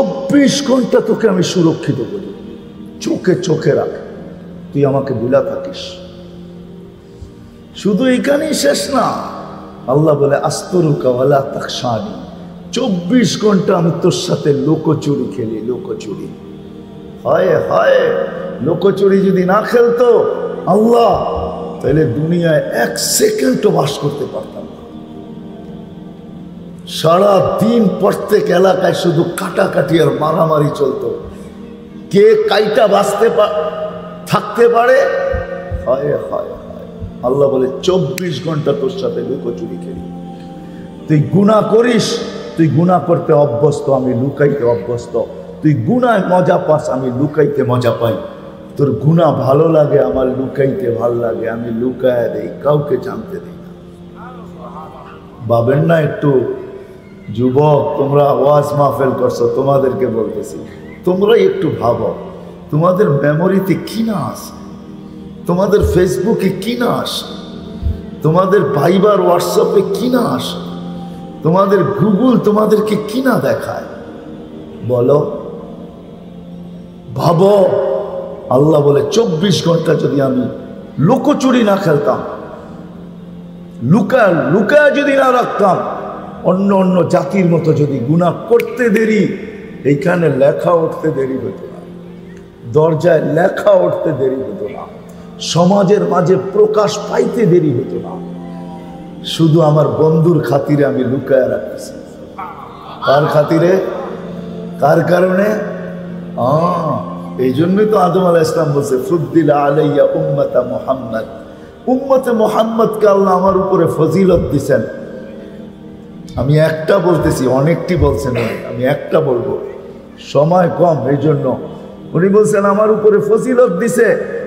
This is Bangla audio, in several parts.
চব্বিশ ঘণ্টা তোকে আমি সুরক্ষিত করি। চোখে চোখে রাখ। তুই আমাকে বুলা থাকিস। শুধু এখানেই শেষ না। আল্লাহ বলে আস্তরুকাওয়ালা তাকসানি চব্বিশ ঘণ্টা আমি তোর সাথে লোকচুরি খেলি, লোকচুরি। হয় হয়, লোকচুরি যদি না খেলতো, আল্লাহ তাহলে দুনিয়ায় এক সেকেন্ডও বাস করতে পারতাম না। সারা দিন প্রত্যেক এলাকায় শুধু কাটাকাটি আর মারামারি চলতো। কে কাইটা বাঁচতে থাকতে পারে? হয় হয় আল্লাহ বলে, চব্বিশ ঘণ্টা তোর সাথে লুকোচুরি খেলি তুই গুণা করিস, তুই গুণা করতে অভ্যস্ত, আমি লুকাইতে অভ্যস্ত। তুই গুণায় মজা পাস, আমি লুকাইতে মজা পাই। তোর গুণা ভালো লাগে, আমার লুকাইতে ভালো লাগে, আমি লুকায় দেই, কাউকে জানতে দিই না। না একটু যুবক, তোমরা ওয়াজ মাহফেল করছ, তোমাদেরকে বলতেছি। তোমরা একটু ভাবো, তোমাদের মেমোরিতে কি না আছে তোমাদের ফেসবুকে কি না আসে তোমাদের ভাইবার হোয়াটসঅ্যাপে কি না আসে তোমাদের গুগল তোমাদেরকে কি না দেখায়? বলো। ভাবো। আল্লাহ বলে, চব্বিশ ঘণ্টা যদি আমি লুকোচুরি না খেলতাম লুকা লুকা যদি না রাখতাম অন্য অন্য জাতির মতো যদি গুণা করতে দেরি, এইখানে লেখা উঠতে দেরি হতো না। দরজায় লেখা উঠতে দেরি হতো না। সমাজের মাঝে প্রকাশ পাইতে দেরি হতো না। শুধু আমার বন্ধুর খাতিরে আমি লুকায় রাখতেছি। কার খাতিরে? কার কারণে? এই জন্যই তো আদম আলাহ ইসলাম বলছে, ফুদ্দিল আলাইয়া উম্মতা মোহাম্মদ। উম্মতে মোহাম্মদকে আল্লাহ আমার উপরে ফজিলত দিছেন। আমি একটা বলতেছি অনেকটি বলছেন আমি একটা বলব। সময় কম এই জন্য। উনি বলছেন আমার উপরে ফজিলত দিছে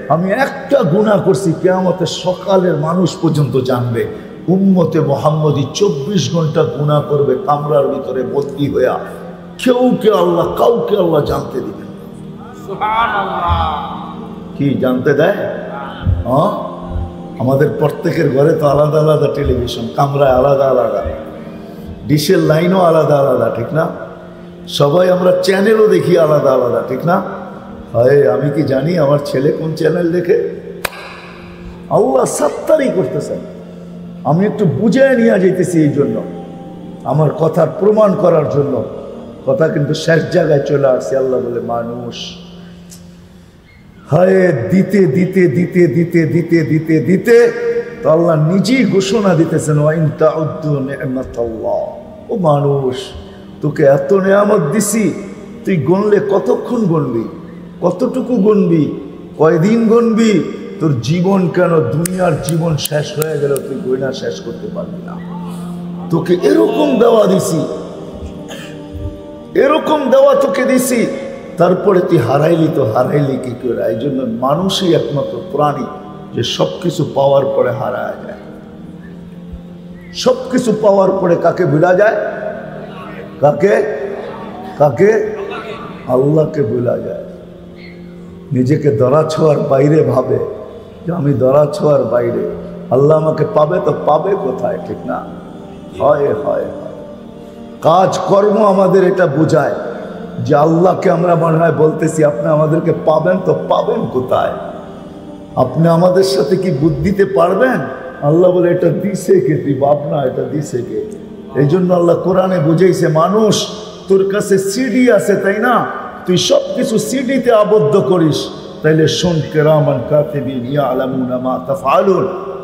আমি একটা গুণা করছি কেয়ামতে সকালের মানুষ পর্যন্ত জানবে। উম্মতে মোহাম্মদী চব্বিশ ঘণ্টা গুণা করবে কামরার ভিতরে বদলি হইয়া। কেউ কে আল্লাহ কাউকে আল্লাহ জানতে দিবেন কি জানতে দেয়? হ্যাঁ। আমাদের প্রত্যেকের ঘরে তো আলাদা আলাদা টেলিভিশন কামরায় আলাদা আলাদা। ডিশের লাইনও আলাদা আলাদা, ঠিক না? সবাই আমরা চ্যানেলও দেখি আলাদা আলাদা, ঠিক না? হয়, আমি কি জানি আমার ছেলে কোন চ্যানেল দেখে? আল্লাহ সাত্তারই করতেছেন। আমি একটু বুঝে নিয়ে যেতেছি এই জন্য। আমার কথার প্রমাণ করার জন্য। কথা কিন্তু শেষ জায়গায় চলে আসছে, আল্লাহ বলে, মানুষ। হায়, দিতে দিতে দিতে দিতে দিতে দিতে দিতে, তো আল্লাহ নিজেই ঘোষণা দিতেছেন ও মানুষ, তোকে এত নেয়ামত দিছি, তুই গণলে কতক্ষণ গণবি কতটুকু গণবি কয়দিন গণবি তোর জীবন কেন, দুনিয়ার জীবন শেষ হয়ে গেল, তুই গয়না শেষ করতে পারবি না। তোকে এরকম দেওয়া দিছি। এরকম দেওয়া তোকে দিছি। তারপরে তুই হারাইলি তো হারাইলি কি করে? এই জন্য মানুষই একমাত্র প্রাণী যে সব কিছু পাওয়ার পরে হারায় যায়। সব কিছু পাওয়ার পরে কাকে ভুলা যায়? কাকে? কাকে? আল্লাহকে ভুলা যায়। নিজেকে দরা ছোঁয়ার বাইরে ভাবে যে আমি দরা ছোঁয়ার বাইরে। আল্লাহ আমাকে পাবে তো পাবে কোথায়? ঠিক না? হয় হয় কাজ কর্ম আমাদের এটা বোঝায় যে আল্লাহকে আমরা মনে হয় বলতেছি, আপনি আমাদেরকে পাবেন তো পাবেন কোথায়? আপনি আমাদের সাথে কি বুদ্ধিতে পারবেন? আল্লাহ বলে, এটা দিছে কে তুই? বাপ না, এটা দিছে কে? এই জন্য আল্লাহ কোরআনে বুঝেছে মানুষ, তোর কাছে সিডি আছে, তাই না? তুই সব কিছু সিডিতে আবদ্ধ করিস। তাইলে শোন, কেরামান কাতিবিন ইয়া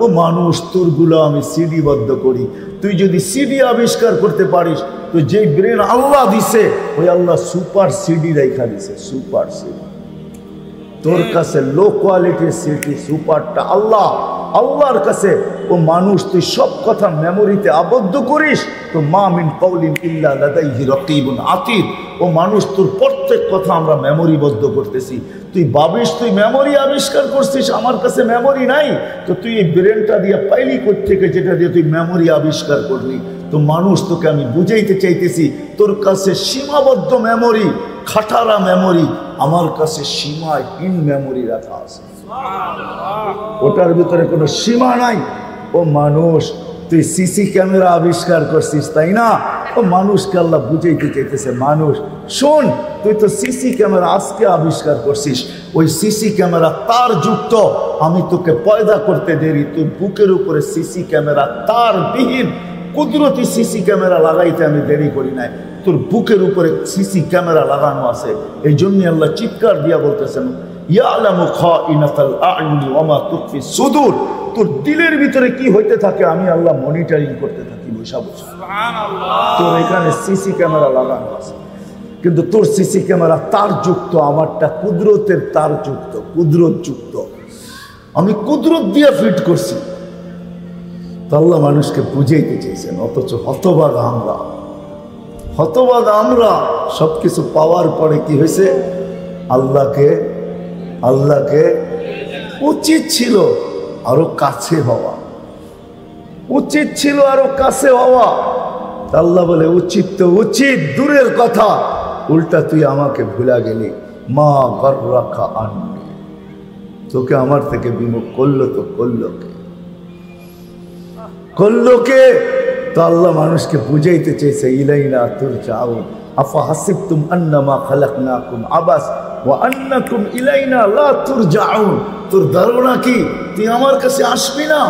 ও মানুষ, তোরগুলো আমি সিডিবদ্ধ করি। তুই যদি সিডি আবিষ্কার করতে পারিস, তো যে ব্রেন আল্লাহ দিছে, ওই আল্লাহ সুপার সিডি রেখা দিছে, সুপার সিডি তোর কাছে লো কোয়ালিটির সিডি সুপারটা আল্লাহ। আল্লাহর কাছে, ও মানুষ, তুই সব কথা মেমোরিতে আবদ্ধ করিস। তো মা মিন কৌলিন ইল্লা লাদাইহি রকিবুন ও মানুষ, তোর প্রত্যেক কথা আমরা মেমোরিবদ্ধ করতেছি। তুই ভাবিস, তুই মেমোরি আবিষ্কার করছিস, আমার কাছে মেমোরি নাই। তো তুই এই ব্রেনটা দিয়ে পাইলি থেকে যেটা দিয়ে তুই মেমোরি আবিষ্কার করলি? তো মানুষ, তোকে আমি বুঝাইতে চাইতেছি, তোর কাছে সীমাবদ্ধ মেমোরি খাটারা মেমোরি আমার কাছে সীমাহীন মেমোরি রাখা আছে। ওটার ভিতরে কোনো সীমা নাই। ও মানুষ, তুই সিসি ক্যামেরা আবিষ্কার করছিস, তাই না? ও মানুষকে আল্লাহ বুঝাইতে চাইতেছে, মানুষ। শোন, তুই তো সিসি ক্যামেরা আজকে আবিষ্কার করছিস। ওই সিসি ক্যামেরা তার যুক্ত। আমি তোকে পয়দা করতে দেরি, তোর বুকের উপরে সিসি ক্যামেরা তার বিহীন কুদরতি সিসি ক্যামেরা লাগাইতে আমি দেরি করি নাই। তোর বুকের উপরে সিসি ক্যামেরা লাগানো আছে। এই জন্য আল্লাহ চিৎকার দিয়া বলতেছেন ইয়ালামু খাইনাতাল আয়ুনি ওয়া মা তুখফি সুদূর। তোর দিলের ভিতরে কি হইতে থাকে আমি আল্লাহ মনিটরিং করতে থাকি বৈশা বছর তোর এখানে সিসি ক্যামেরা লাগানো আছে। কিন্তু তোর সিসি ক্যামেরা তার যুক্ত আমারটা কুদরতের তার যুক্ত কুদরত যুক্ত। আমি কুদরত দিয়ে ফিট করছি। তো আল্লাহ মানুষকে বুঝাইতে চেয়েছেন অথচ হতবাগ আমরা। হতবাগ আমরা সব কিছু পাওয়ার পরে কি হয়েছে আল্লাহকে আল্লাহকে উচিত ছিল আরও কাছে হওয়া। উচিত ছিল আরও কাছে হওয়া। আল্লাহ বলে, উচিত তো উচিত, দূরের কথা। উল্টা তুই আমাকে ভুলা গেলি। মা গর রাখা আনবি তোকে আমার থেকে বিমুখ করল তো করল কে? করল কে? তো আল্লাহ মানুষকে বুঝাইতে চেয়েছে, ইলাইনা তুর যাও আফা হাসিব আন্নামা খালাক আবাস ও আন্নাকুম ইলাইনা লা তুর তোর ধারণা কি? তুই আমার কাছে আসবি না?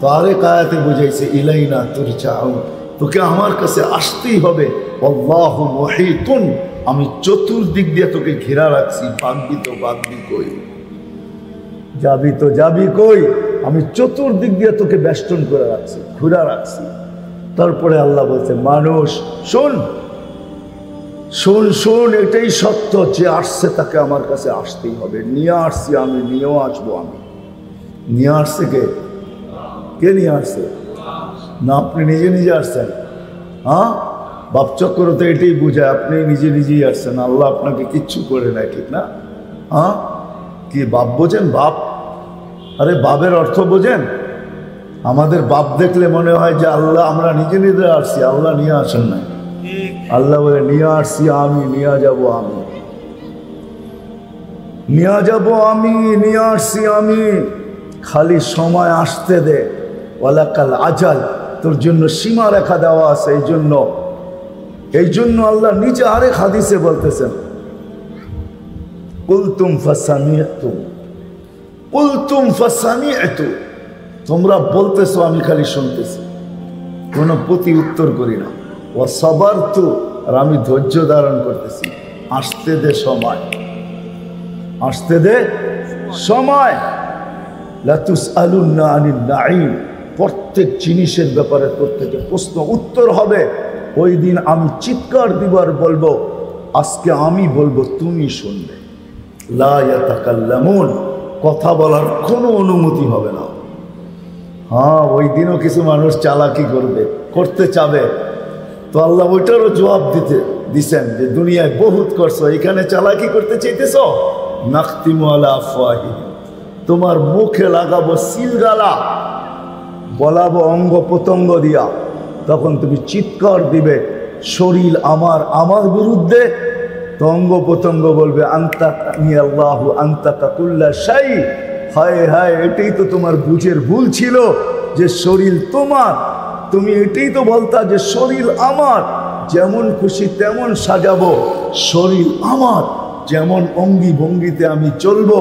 তো আরেক আয়াতে বুঝাইছে, ইলাইনা তুর যাও তোকে আমার কাছে আসতেই হবে। আল্লাহ মহিতুন। আমি চতুর্দিক দিয়ে তোকে ঘেরা রাখছি বাগবি তো বাগবি কই? যাবি তো যাবি কই? আমি চতুর্দিক দিয়ে তোকে বেষ্টন করে রাখছি, ঘুরা রাখছি। তারপরে আল্লাহ বলছে, মানুষ, শোন শোন শোন, এটাই সত্য যে আসছে তাকে আমার কাছে আসতেই হবে। নিয়ে আসছি আমি, নিয়েও আসব আমি। নিয়ে আসছে কে? কে নিয়ে আসছে? না, আপনি নিজে নিজে আসছেন। হ্যাঁ? বাপ চক্র তো এটাই বুঝায়, আপনি নিজে নিজেই আসছেন। আল্লাহ আপনাকে কিচ্ছু করে নেয়, ঠিক না? হ্যাঁ? কি বাপ বোঝেন? বাপ? আরে, বাপের অর্থ বোঝেন? আমাদের বাপ দেখলে মনে হয় যে আল্লাহ, আমরা নিজে নিজে আসছি, আল্লাহ নিয়ে আসেন না আল্লাহ বলে, নিয়ে আসছি আমি, নিয়ে যাব আমি। নিয়ে যাব আমি, নিয়ে আসছি আমি। খালি সময় আসতে দে। ওয়ালাকাল আজাল। তোর জন্য সীমা রেখা দেওয়া আছে, এই জন্য। এই জন্য আল্লাহ নিচে আরেক হাদিসে বলতেছেন, কুলতুম ফাসামিয়াতুম কুলতুম ফাসামিয়াতু। তোমরা বলতেছো, আমি খালি শুনতেছি। কোনো প্রতি উত্তর করি না। ও সবার তো, আর আমি ধৈর্য ধারণ করতেছি। আসতে দে সময়। আসতে দে সময়। লাতুস আলুন্না প্রত্যেক জিনিসের ব্যাপারে থেকে প্রশ্ন উত্তর হবে। ওই দিন আমি চিৎকার দিবার বলব, আজকে আমি বলব, তুমি শুনবে। লায়াতাকাল্লামুন কথা বলার কোনো অনুমতি হবে না। হ্যাঁ ওই দিনও কিছু মানুষ চালাকি করবে, করতে চাবে। তো আল্লাহ ওইটারও জবাব দিতে, দিছেন যে দুনিয়ায় বহুত করছ, এখানে চালাকি করতে চাইতেছ? আলা আফওয়াহি তোমার মুখে লাগাবো সিলগালা, বলাবো অঙ্গ প্রত্যঙ্গ দিয়া। তখন তুমি চিৎকার দিবে, শরীর আমার আমার বিরুদ্ধে। তো অঙ্গ প্রত্যঙ্গ বলবে, আন্তা আল্লাহ, আন্তা কাকুল্লা সাই হায় হায়, এটাই তো তোমার বুঝের ভুল ছিল, যে শরীর তোমার। তুমি এটাই তো বলতা যে শরীর আমার, যেমন খুশি তেমন সাজাবো। শরীর আমার, যেমন অঙ্গি ভঙ্গিতে আমি চলবো।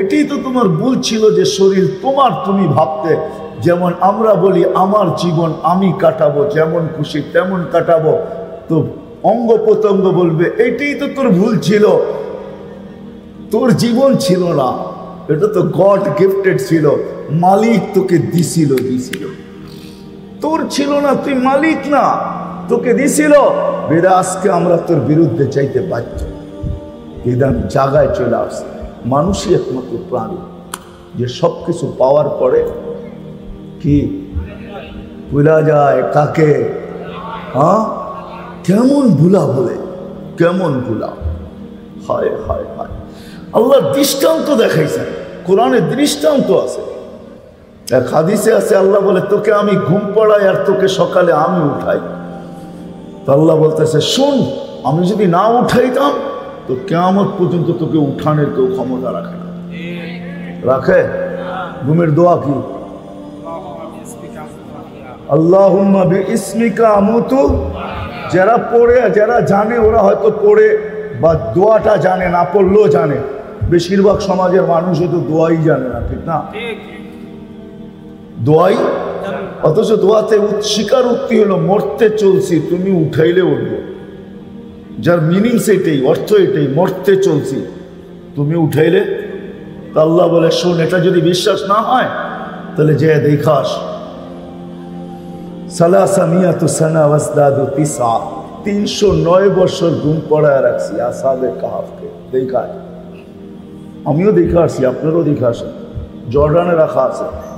এটাই তো তোমার ভুল ছিল যে শরীর তোমার তুমি ভাবতে। যেমন আমরা বলি, আমার জীবন আমি কাটাবো, যেমন খুশি তেমন কাটাবো। তো অঙ্গ প্রত্যঙ্গ বলবে, এটাই তো তোর ভুল ছিল। তোর জীবন ছিল না, এটা তো গড গিফটেড ছিল, মালিক তোকে দিছিল দিছিল। তোর ছিল না, তুই মালিক না। তোকে দিছিল, বেদা, আজকে আমরা তোর বিরুদ্ধে চাইতে বাধ্য। বিধান জাগায় চলে আসছে মানুষই একমাত্র প্রাণী। যে সব কিছু পাওয়ার পরে কি ভুলা যায় কাকে? হ্যাঁ? কেমন ভুলা বলে? কেমন ভুলা? হায় হায় হায়। আল্লাহ দৃষ্টান্ত দেখাইছেন। কোরআনে দৃষ্টান্ত আছে। এক হাদিসে আছে, আল্লাহ বলে, তোকে আমি ঘুম পড়াই আর তোকে সকালে আমি উঠাই। আল্লাহ বলতেছে, শোন, আমি যদি না উঠাইতাম, তো কেমন পর্যন্ত তোকে উঠানের কেউ ক্ষমতা রাখে না। রাখে? ঘুমের দোয়া কি? আল্লাহ যারা পড়ে, যারা জানে, ওরা হয়তো পড়ে বা দোয়াটা জানে, না পড়লেও জানে। বেশিরভাগ সমাজের মানুষও তো দোয়াই জানে না, ঠিক না? দোয়াই? অথচ দোয়াতে স্বীকার উক্তি হলো, মরতে চলছি, তুমি উঠাইলে উঠবো। যার মিনিং সেটাই অর্থ এটাই, মরতে চলছি, তুমি উঠাইলে। আল্লাহ বলে, শোন, এটা যদি বিশ্বাস না হয়, তাহলে যে দেখাস। তিনশো নয় বছর ঘুম পড়ায় রাখছি আসাবে কাহাফকে। দেখায়। আমিও দেখে আসছি আপনারও দেখে আসেন জর্ডানে রাখা আছে।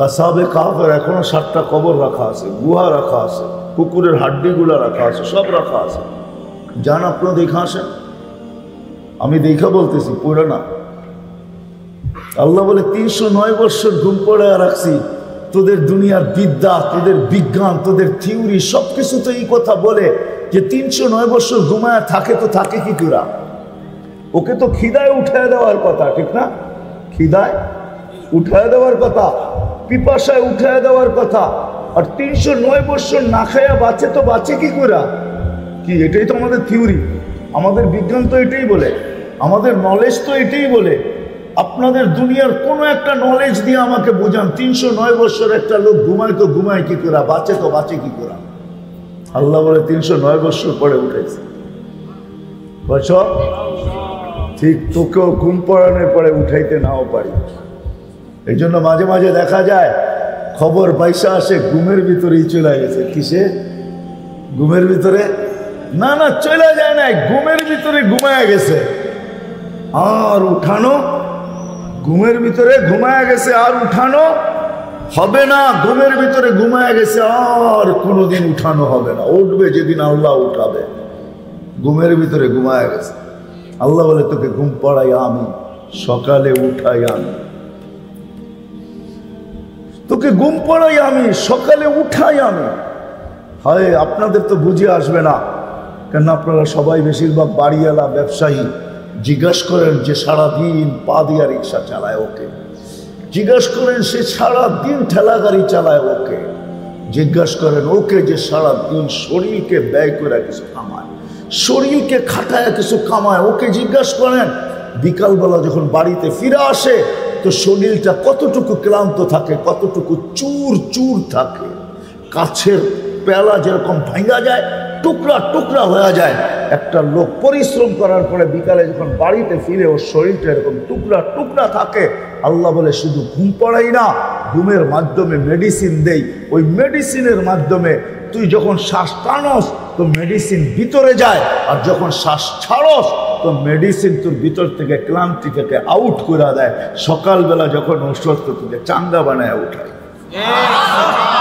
কাসাবে কাহাফের এখনও সাতটা কবর রাখা আছে, গুহা রাখা আছে কুকুরের হাড্ডিগুলা রাখা আছে, সব রাখা আছে। যান আপনারা দেখে আসেন? আমি দেখা বলতেছি পুরো না। আল্লাহ বলে, তিনশো নয় বৎসর ঘুম পড়ে রাখছি, তোদের দুনিয়ার বিদ্যা, তোদের বিজ্ঞান, তোদের থিওরি সব কিছু তো এই কথা বলে যে তিনশো নয় বৎসর ঘুমায় থাকে তো থাকে কি তোরা? ওকে তো খিদায় উঠায় দেওয়ার কথা, ঠিক না? খিদায় উঠায় দেওয়ার কথা। পিপাসায় উঠায় দেওয়ার কথা। আর তিনশো নয় বৎসর না খায়া বাঁচে তো বাঁচে কি করে কি, এটাই তো আমাদের থিওরি। আমাদের বিজ্ঞান তো এটাই বলে। আমাদের নলেজ তো এটাই বলে। আপনাদের দুনিয়ার কোনো একটা নলেজ দিয়ে আমাকে বোঝান। তিনশো নয় বছর একটা লোক ঘুমায় তো ঘুমায় কি করে বাঁচে তো বাঁচে কি করে আল্লাহ বলে তিনশো নয় বছর পরে উঠেছে। বছ ঠিক তোকেও ঘুম পড়ানোর পরে উঠাইতে নাও পারি। এই জন্য মাঝে মাঝে দেখা যায়, খবর পয়সা আসে, ঘুমের ভিতরেই চলে গেছে। কিসে? ঘুমের ভিতরে? না না, চলে যায় না ঘুমের ভিতরে ঘুমায় গেছে। আর উঠানো? ঘুমের ভিতরে ঘুমায় গেছে, আর উঠানো? হবে না, ঘুমের ভিতরে ঘুমায় গেছে, আর কোনোদিন উঠানো হবে না। উঠবে যেদিন আল্লাহ উঠাবে। ঘুমের ভিতরে ঘুমায় গেছে। আল্লাহ বলে, তোকে ঘুম পড়াই আমি, সকালে উঠাই আমি। তোকে ঘুম পড়াই আমি, সকালে উঠাই আমি। হয়, আপনাদের তো বুঝে আসবে না। কেন আপনারা সবাই বেশিরভাগ বাড়িওয়ালা ব্যবসায়ী। জিজ্ঞাস করেন যে সারাদিন পা দিয়া রিক্সা চালায় ওকে। জিজ্ঞাস করেন সে সারাদিন ঠেলা গাড়ি চালায় ওকে। জিজ্ঞাসা করেন ওকে যে সারাদিন শরীরকে ব্যয় করে কিছু কামায়। শরীরকে খাটায় কিছু কামায়। ওকে জিজ্ঞাস করেন, বিকালবেলা যখন বাড়িতে ফিরে আসে তো শরীরটা কতটুকু ক্লান্ত থাকে, কতটুকু চুর চুর থাকে, কাছের পেলা যেরকম ভাঙা যায়, টুকরা টুকরা হয়ে যায়। একটা লোক পরিশ্রম করার পরে বিকালে যখন বাড়িতে ফিরে ওর শরীরটা এরকম টুকরা টুকরা থাকে, আল্লাহ বলে শুধু ঘুম পড়াই না, ঘুমের মাধ্যমে মেডিসিন দেই। ওই মেডিসিনের মাধ্যমে তুই যখন শ্বাস টানস, তো মেডিসিন ভিতরে যায়, আর যখন শ্বাস ছাড়স তো মেডিসিন তোর ভিতর থেকে ক্লান্তি থেকে আউট করে দেয়। সকালবেলা যখন অসুস্থ তোকে চাঙ্গা বানায় উঠায়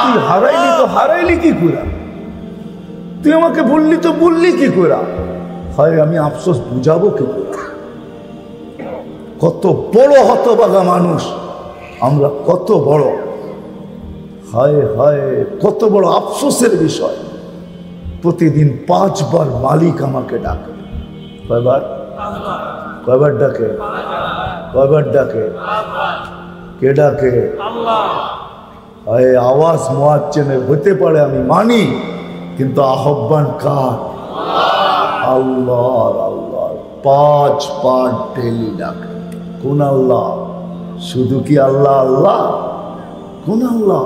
তুই হারাইলি তো হারাইলি কি করে? তুই আমাকে বললি তো বললি কি করে? হয়, আমি আফসোস বুঝাবো কি কত বড় হতবাগা মানুষ। আমরা কত বড়। হায় হায়, কত বড় আফসোসের বিষয়। প্রতিদিন পাঁচবার মালিক আমাকে ডাকে। কয়বার? কয়বার ডাকে? কয়বার ডাকে? কে ডাকে? আওয়াজ মোয়াজ্জেনের হতে পারে, আমি মানি, কিন্তু আহ্বান কার? আল্লাহ আল্লাহ পাঁচ পাঁচ ডেলি ডাকে। কোন আল্লাহ? শুধু কি আল্লাহ আল্লাহ? কোন আল্লাহ?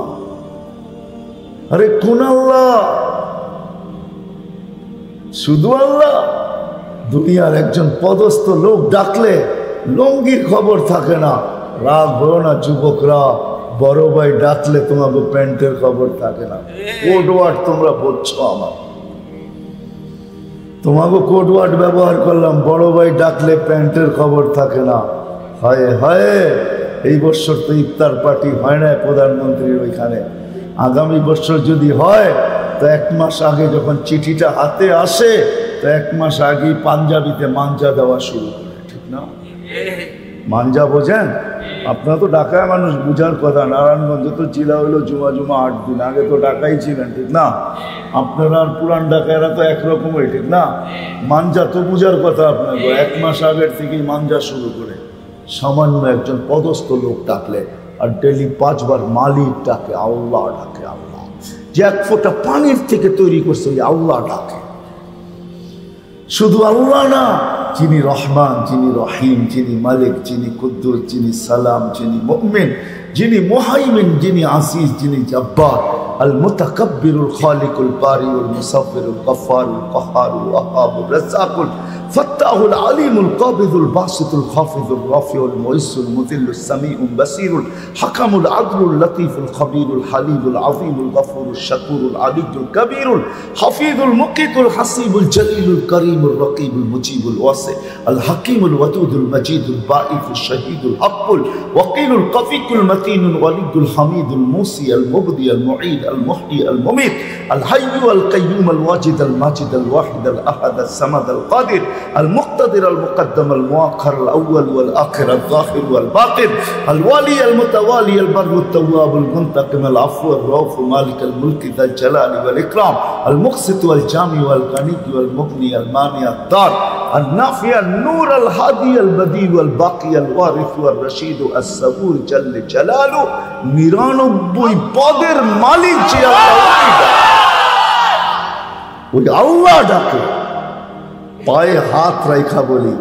আরে, কোন আল্লাহ? শুধু আল্লাহ? দুনিয়ার একজন পদস্থ লোক ডাকলে লঙ্গির খবর থাকে না। রাগ হলো না যুবকরা, বড় ভাই ডাকলে তোমাকে প্যান্টের খবর থাকে না। কোড ওয়ার্ড তোমরা বলছো আমার তোমাকে কোড ওয়ার্ড ব্যবহার করলাম, বড় ভাই ডাকলে প্যান্টের খবর থাকে না। হয় হয়, এই বছর তো ইফতার পার্টি হয় না প্রধানমন্ত্রীর ওইখানে। আগামী বছর যদি হয়, তো এক মাস আগে যখন চিঠিটা হাতে আসে তো এক মাস আগেই পাঞ্জাবিতে মাঞ্জা দেওয়া শুরু করে, ঠিক না? মাঞ্জা বোঝেন? আপনারা তো ঢাকায় মানুষ, বুঝার কথা। নারায়ণগঞ্জ তো চিলা হইল জুমা জুমা আট দিন। আগে তো ঢাকাই ছিলেন, ঠিক না? আপনারা আর পুরান ঢাকায়রা তো একরকমই, ঠিক না? মাঞ্জা তো বুঝার কথা আপনাকে এক মাস আগের থেকেই মাঞ্জা শুরু করে। সামান্য একজন পদস্থ লোক ডাকলে, আর ডেলি পাঁচবার মালিক ডাকে, আল্লাহ ডাকে, আল্লাহ। যে এক ফোঁটা পানির থেকে তৈরি করছে, ওই আল্লাহ ডাকে। শুধু আল্লাহ না, যিনি রহমান, যিনি রহিম, যিনি মালিক, যিনি কুদ্দুর যিনি সালাম, যিনি মুমিন, যিনি মোহাইমিন, যিনি আসিস যিনি জব্বার। المتكبر الخالق البارئ المصور الغفار القهار الوهاب الرزاق الفتاح العليم القابض الباسط الخافض الرافع المعز المذل السميع البصير الحكم العدل اللطيف الخبير الحليم العظيم الغفور الشكور العلي الكبير الحفيظ المقيت الحسيب الجليل الكريم الرقيب المجيب الواسع الحكيم الودود المجيد الباعث الشهيد الحق الوقيل القفيق المتين الولي الحميد الموصي المبدي المعيد المحيي المميت الحي القيوم الواجد الماجد الواحد الأحد الصمد القادر المقتدر المقدم المؤخر الاول والاخر الظاهر والباطن الوالي المتوالي البر التواب المنتقم العفو الرؤوف مالك الملك ذا الجلال والاكرام المقسط والجامع والغني والمغني المانع الدار النافع النور الهادي البديع والباقي الوارث والرشيد الصبور جل جلاله নিরানব্বই পদের মালিক যে আল্লাহ ওই আল্লাহ ডাকে পায়ে হাত রাইখা বলি,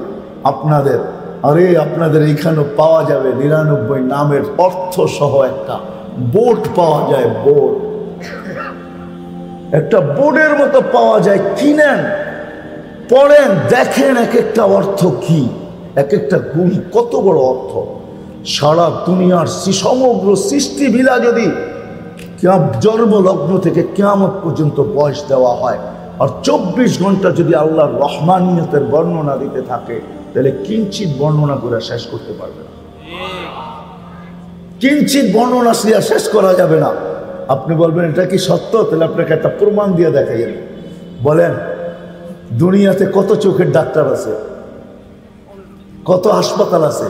আপনাদের, আরে আপনাদের এইখানে পাওয়া যাবে নিরানব্বই নামের অর্থ সহ একটা বোট পাওয়া যায়, বোট। একটা বোর্ডের মতো পাওয়া যায়, কিনেন, পড়েন, দেখেন এক একটা অর্থ কি এক একটা গুণ, কত বড় অর্থ। সারা দুনিয়ার সমগ্র সৃষ্টি বিলা যদি জন্মলগ্ন থেকে কেমন পর্যন্ত বয়স দেওয়া হয় আর চব্বিশ ঘণ্টা যদি আল্লাহর রহমানিয়তের বর্ণনা দিতে থাকে, তাহলে কিঞ্চিত বর্ণনা করে শেষ করতে পারবে না। কিঞ্চিত বর্ণনা সিয়া শেষ করা যাবে না। আপনি বলবেন, এটা কি সত্য? তাহলে আপনাকে একটা প্রমাণ দিয়ে দেখা যাবে বলেন, দুনিয়াতে কত চোখের ডাক্তার আছে? কত হাসপাতাল আছে?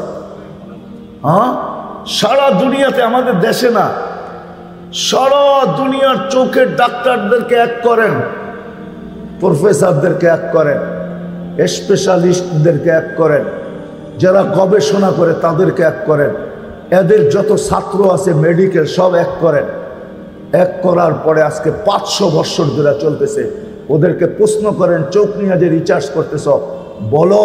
হ্যাঁ? সারা দুনিয়াতে আমাদের দেশে না। সারা দুনিয়ার চোখের ডাক্তারদেরকে এক করেন। প্রফেসরদেরকে এক করেন স্পেশালিস্টদেরকে এক করেন, যারা গবেষণা করে তাদেরকে এক করেন, এদের যত ছাত্র আছে মেডিকেল সব এক করেন। এক করার পরে আজকে পাঁচশো বৎসর ধরে চলতেছে। ওদেরকে প্রশ্ন করেন, চোখ নিয়ে যে রিচার্জ করতেছ, বলো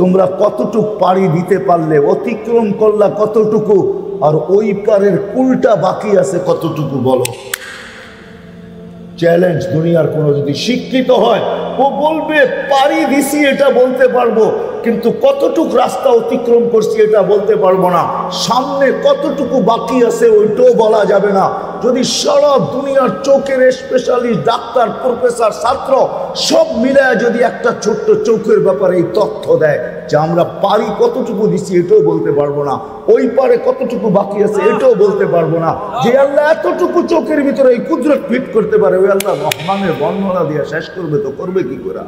তোমরা কতটুক পাড়ি দিতে পারলে, অতিক্রম করলা কতটুকু, আর ওই পারের কুলটা বাকি আছে কতটুকু, বলো। চ্যালেঞ্জ দুনিয়ার কোনো যদি শিক্ষিত হয়, ও বলবে, পারি দিছি, এটা বলতে পারব। কিন্তু কতটুক রাস্তা অতিক্রম করছি, এটা বলতে পারব না। সামনে কতটুকু বাকি আছে, ওইটাও বলা যাবে না। যদি সারা দুনিয়ার চোখের স্পেশালিস্ট ডাক্তার প্রফেসর ছাত্র সব মিলায় যদি একটা ছোট্ট চোখের ব্যাপারে এই তথ্য দেয় যে আমরা পারি কতটুকু দিচ্ছি এটাও বলতে পারব না। ওই পারে কতটুকু বাকি আছে এটাও বলতে পারব না। যে আল্লাহ এতটুকু চোখের ভিতরে এই কুদরত ফিট করতে পারে ওই আল্লাহ রহমানের বর্ণনা দিয়ে শেষ করবে তো করবে কি করে?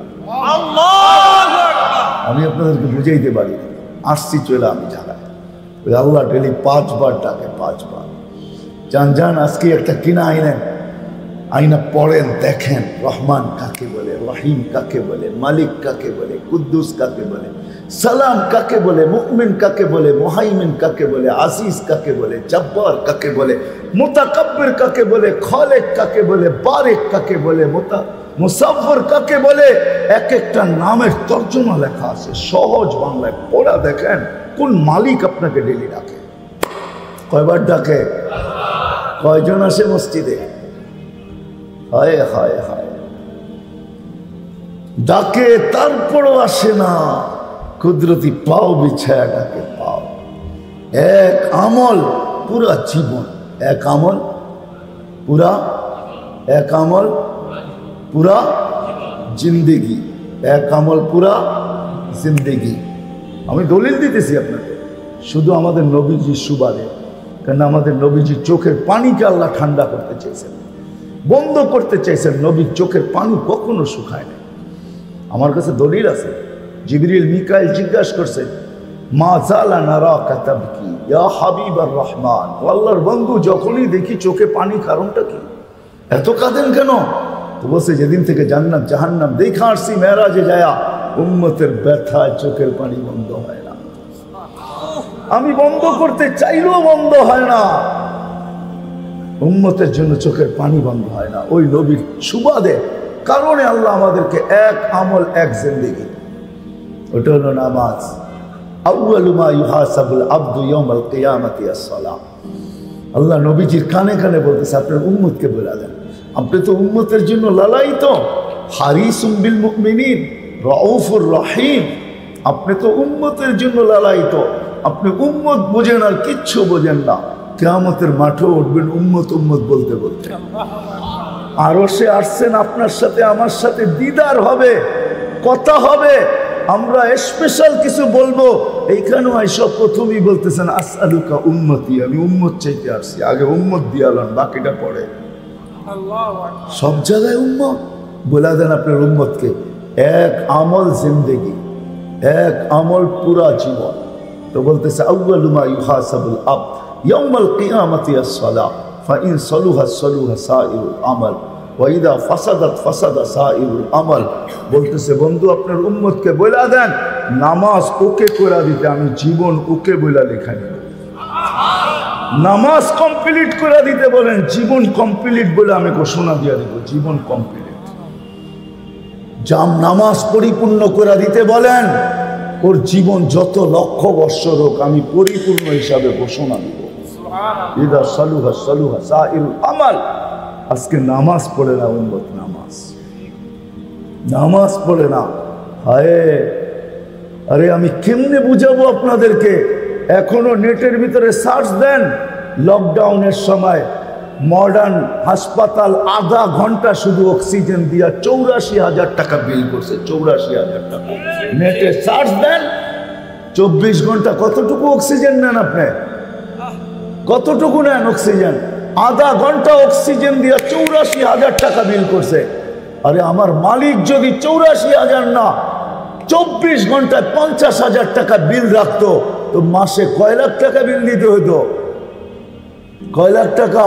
আমি আপনাদেরকে বুঝাইতে পারি আসছি চলে আমি জানাই ওই আল্লাহ ডেলি পাঁচবার ডাকে পাঁচবার। যান যান আজকে একটা কিনা আইনেন। আইনা পড়েন দেখেন রহমান কাকে বলে রহিম কাকে বলে মালিক কাকে বলে কুদ্দুস কাকে বলে। সালাম কাকে বলে? মুকমিন কাকে বলে? মোহাইমিন কাকে বলে? আজিজ কাকে বলে? জব্বার কাকে বলে? মুতাকাব্বির কাকে বলে? খলেক কাকে বলে? বারেক কাকে বলে? মোতা মুসাফর কাকে বলে? এক একটা নামের তর্জমা লেখা আছে। সহজ বাংলায় পড়া দেখেন, কোন মালিক আপনাকে ডেলি ডাকে? কয়বার ডাকে? কয়জন আসে মসজিদে? হায় হায় হায়। ডাকে, তারপরও আসে না। কুদরতি পাও বিছায়া পাও। এক আমল পুরা জীবন। এক আমল পুরা, এক আমল পুরা জিন্দেগি। এক আমল পুরা জিন্দেগি। আমি দলিল দিতেছি আপনাকে। শুধু আমাদের নবীজির সুবাদে, কেন আমাদের নবীজির চোখের পানিকে আল্লাহ ঠান্ডা করতে চেয়েছেন। বন্ধ করতে চাইছেন নবীর চোখের পানি কখনো শুকায় না আমার কাছে দলিল আছে। জিবরিল, মিকাইল জিজ্ঞাসা করছে, মা জালা নারা কাতাব কি ইয়া হাবিব আর রহমান আল্লাহর বন্ধু, যখনই দেখি চোখে পানি, কারণটা কি? এত কাঁদেন কেন? তো বলছে, যেদিন থেকে জান্নাত, জাহান্নাম, দেখা আসছি, মেয়েরাজে যায়া, উম্মতের ব্যথায় চোখের পানি বন্ধ হয় না। আমি বন্ধ করতে চাইলেও বন্ধ হয় না। উম্মতের জন্য চোখের পানি বন্ধ হয় না। ওই নবীর সুবাদে কারণে আল্লাহ আমাদেরকে এক আমল, এক জিন্দিগি ওটা হলো নামাজ আউয়ালুমা ইউহাসাবুল আব্দু ইয়াউমাল কিয়ামাতি আস-সালাহ আল্লাহ নবীজির কানে কানে বলতেছে, আপনার উম্মতকে বলে দেন। আপনি তো উম্মতের জন্য লালায়িত। হারিসুম বিল মুমিনিন, রউফুর রহিম। আপনি তো উম্মতের জন্য লালায়িত। আপনি উম্মত বোঝেন আর কিচ্ছু বোঝেন না। কেয়ামতের মাঠে উঠবেন উম্মত উম্মত বলতে বলতে। আরও সে আসছেন আপনার সাথে, আমার সাথে দিদার হবে, কথা হবে। আমরা স্পেশাল কিছু বলব। এইখানেও এইসব প্রথমেই বলতেছেন আসআলুকা উম্মতি আমি উম্মত চাইতে আসছি। আগে উম্মত দিয়ালান বাকিটা পড়ে সব জায়গায় উম্মত? বলে দেন আপনার উম্মতকে এক আমল জিন্দেগি এক আমল পুরা জীবন। তো বলতেছে আউয়ালুমা ইউহাসাবুল আব ইয়াউমাল কিয়ামাতি আস-সালাহ ফাইন সালুহা সালুহা সাইরুল আমাল। ওয়াইদা ফাসাদাত ফাসাদা সাইরুল আমাল। বলতেছে, বন্ধু, আপনার উম্মতকে বলে দেন। নামাজ ওকে করে দিতে, আমি জীবন ওকে বইলা লেখা নিব নামাজ কমপ্লিট করে দিতে বলেন, জীবন কমপ্লিট বলে আমি ঘোষণা দিয়ে দেবো, জীবন কমপ্লিট। জাম নামাজ পরিপূর্ণ করে দিতে বলেন, ওর জীবন যত লক্ষ বৎসর হোক আমি পরিপূর্ণ হিসাবে ঘোষণা দিব। ইদা সালুহা সালুহা সাইল আমাল। আজকে নামাজ পড়ে না উম্মত, নামাজ। নামাজ পড়ে না হায়! আরে আমি কেমনে বুঝাবো আপনাদেরকে? এখনও নেটের ভিতরে সার্চ দেন, লকডাউনের সময় মডার্ন হাসপাতাল আধা ঘণ্টা শুধু অক্সিজেন দিয়া চৌরাশি হাজার টাকা বিল করছে, চৌরাশি হাজার টাকা। নেটে সার্চ দেন, চব্বিশ ঘণ্টা কতটুকু অক্সিজেন নেন আপনি? কতটুকু নেন অক্সিজেন? আধা ঘণ্টা অক্সিজেন দিয়ে চৌরাশি হাজার টাকা বিল করছে। আরে আমার মালিক যদি চৌরাশি হাজার না, চব্বিশ ঘন্টায় পঞ্চাশ হাজার টাকা বিল রাখতো, তো মাসে কয় লাখ টাকা বিল দিতে হতো কয় লাখ টাকা?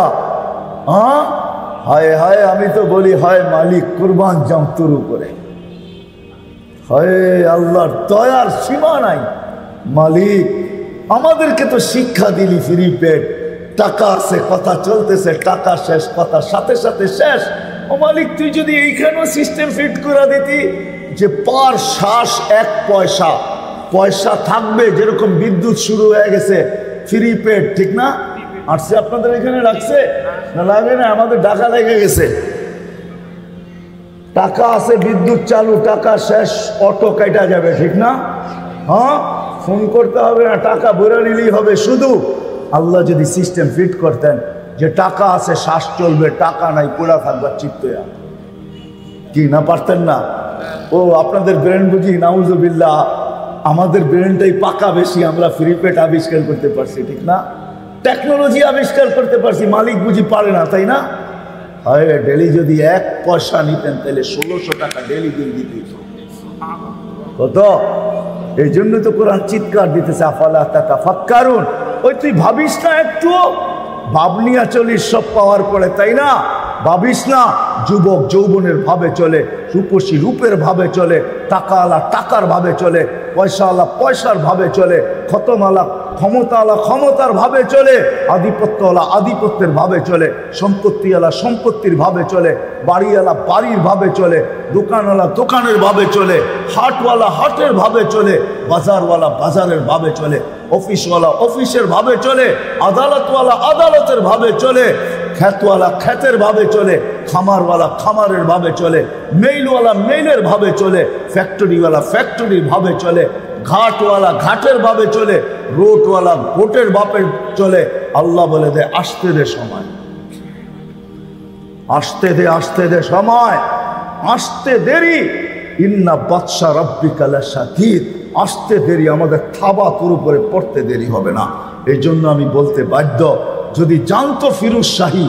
হ্যাঁ? হায় হায়, আমি তো বলি, হায়, মালিক, কুরবান জাম তোর উপরে। হায়, আল্লাহর দয়ার সীমা নাই। মালিক, আমাদেরকে তো শিক্ষা দিলি ফ্রি পেট টাকা আছে, কথা চলতেছে, টাকা শেষ, কথা সাথে সাথে শেষ। ও মালিক, তুই যদি এইখানেও সিস্টেম ফিট করে দিতি যে পার শ্বাস এক পয়সা পয়সা থাকবে, যেরকম বিদ্যুৎ শুরু হয়ে গেছে ফ্রি পেড ঠিক না? আসছে আপনাদের এখানে রাখছে? না লাগে না, আমাদের ডাকা লেগে গেছে। টাকা আছে, বিদ্যুৎ চালু, টাকা শেষ, অটো কাটা যাবে, ঠিক না? হ্যাঁ? ফোন করতে হবে না, টাকা ভরে নিলেই হবে শুধু। আল্লাহ যদি সিস্টেম ফিট করতেন, যে টাকা আছে, শ্বাস চলবে, টাকা নাই পোড়া থাকবার চিত্তয়া কি, না পারতেন না? ও, আপনাদের ব্রেন বুঝি? নাউজবিল্লা আমাদের ব্রেনটাই পাকা বেশি, আমরা ফ্রি পেট আবিষ্কার করতে পারছি, ঠিক না? টেকনোলজি আবিষ্কার করতে পারছি, মালিক বুঝি পারে না, তাই না? হয় ডেলি যদি এক পয়সা নিতেন, তাহলে ষোলোশো টাকা ডেলি বিল দিতে। কত? এই জন্য তো কোরআন চিৎকার দিতেছে, আফালা টাকা ফাক্কারুন ওই তুই ভাবিস না একটুও ভাবনিয়া চলিস সব পাওয়ার পরে, তাই না? ভাবিস না? যুবক যৌবনের ভাবে চলে, রূপসী রূপের ভাবে চলে, টাকাওয়ালা টাকার ভাবে চলে, পয়সাওয়ালা পয়সার ভাবে চলে খতমালা ক্ষমতাওয়ালা ক্ষমতার ভাবে চলে আধিপত্যওয়ালা আধিপত্যের ভাবে চলে সম্পত্তিওয়ালা সম্পত্তির ভাবে চলে বাড়িওয়ালা বাড়ির ভাবে চলে দোকানওয়ালা দোকানের ভাবে চলে হাটওয়ালা হাটের ভাবে চলে বাজারওয়ালা বাজারের ভাবে চলে অফিসওয়ালা অফিসের ভাবে চলে আদালতওয়ালা আদালতের ভাবে চলে খ্যাতওয়ালা খ্যাতের ভাবে চলে খামারওয়ালা খামারের ভাবে চলে মেইলওয়ালা মেইলের ভাবে চলে ফ্যাক্টরিওয়ালা ফ্যাক্টরির ভাবে চলে ঘাটওয়ালা ঘাটের ভাবে চলে রোটওয়ালা বোটের ভাবে চলে, আল্লাহ বলে দে, আসতে দে সময়। আসতে দে আসতে দে সময়। আসতে দেরি। ইন্না বাদশা রব্বিকালা সাথীর আসতে দেরি, আমাদের থাবা তোর উপরে পড়তে দেরি হবে না। এই জন্য আমি বলতে বাধ্য, যদি জানতো ফিরুজ শাহী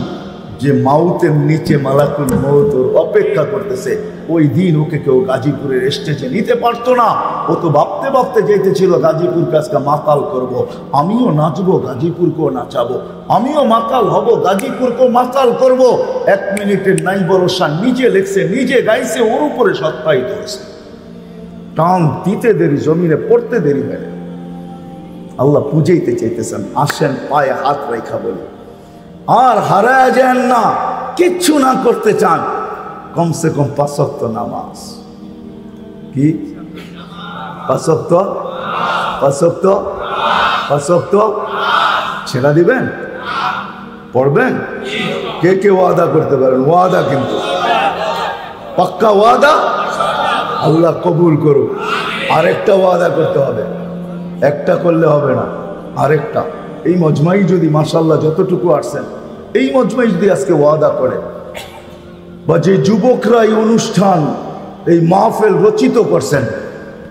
যে মাউতের নিচে মালাকুল মৌত ওর অপেক্ষা করতেছে ওই দিন ওকে কেউ গাজীপুরের স্টেজে নিতে পারতো না। ও তো ভাবতে ভাবতে যেতেছিল, গাজীপুর কাজকে মাতাল করব। আমিও নাচবো গাজীপুরকেও নাচাবো? আমিও মাতাল হব গাজীপুরকেও মাতাল করব। এক মিনিটের নাই ভরসা, নিজে লেখছে, নিজে গাইছে, ওর উপরে সত্যায়িত হয়েছে টান দিতে দেরি, জমিনে পড়তে দেরি হয় আল্লাহ পুজেইতে চাইতেছেন, আসেন, পায়ে হাত রেখা বলে। আর হারায় যান না, কিচ্ছু না করতে চান। কমসে কম পাঁচক্ত নামাজ। কি? পাঁচক্ত পাঁচক্ত পাঁচক্ত ছেড়া দিবেন? পড়বেন? কে কে ওয়াদা করতে পারেন? ওয়াদা কিন্তু। পাক্কা ওয়াদা? আল্লাহ কবুল করুক। আরেকটা ওয়াদা করতে হবে। একটা করলে হবে না। আরেকটা। এই মজমাই যদি মাসাল্লাহ যতটুকু আসছেন এই মজমাই যদি আজকে ওয়াদা করে বা যে যুবকরা এই অনুষ্ঠান, এই মাহফেল রচিত করছেন,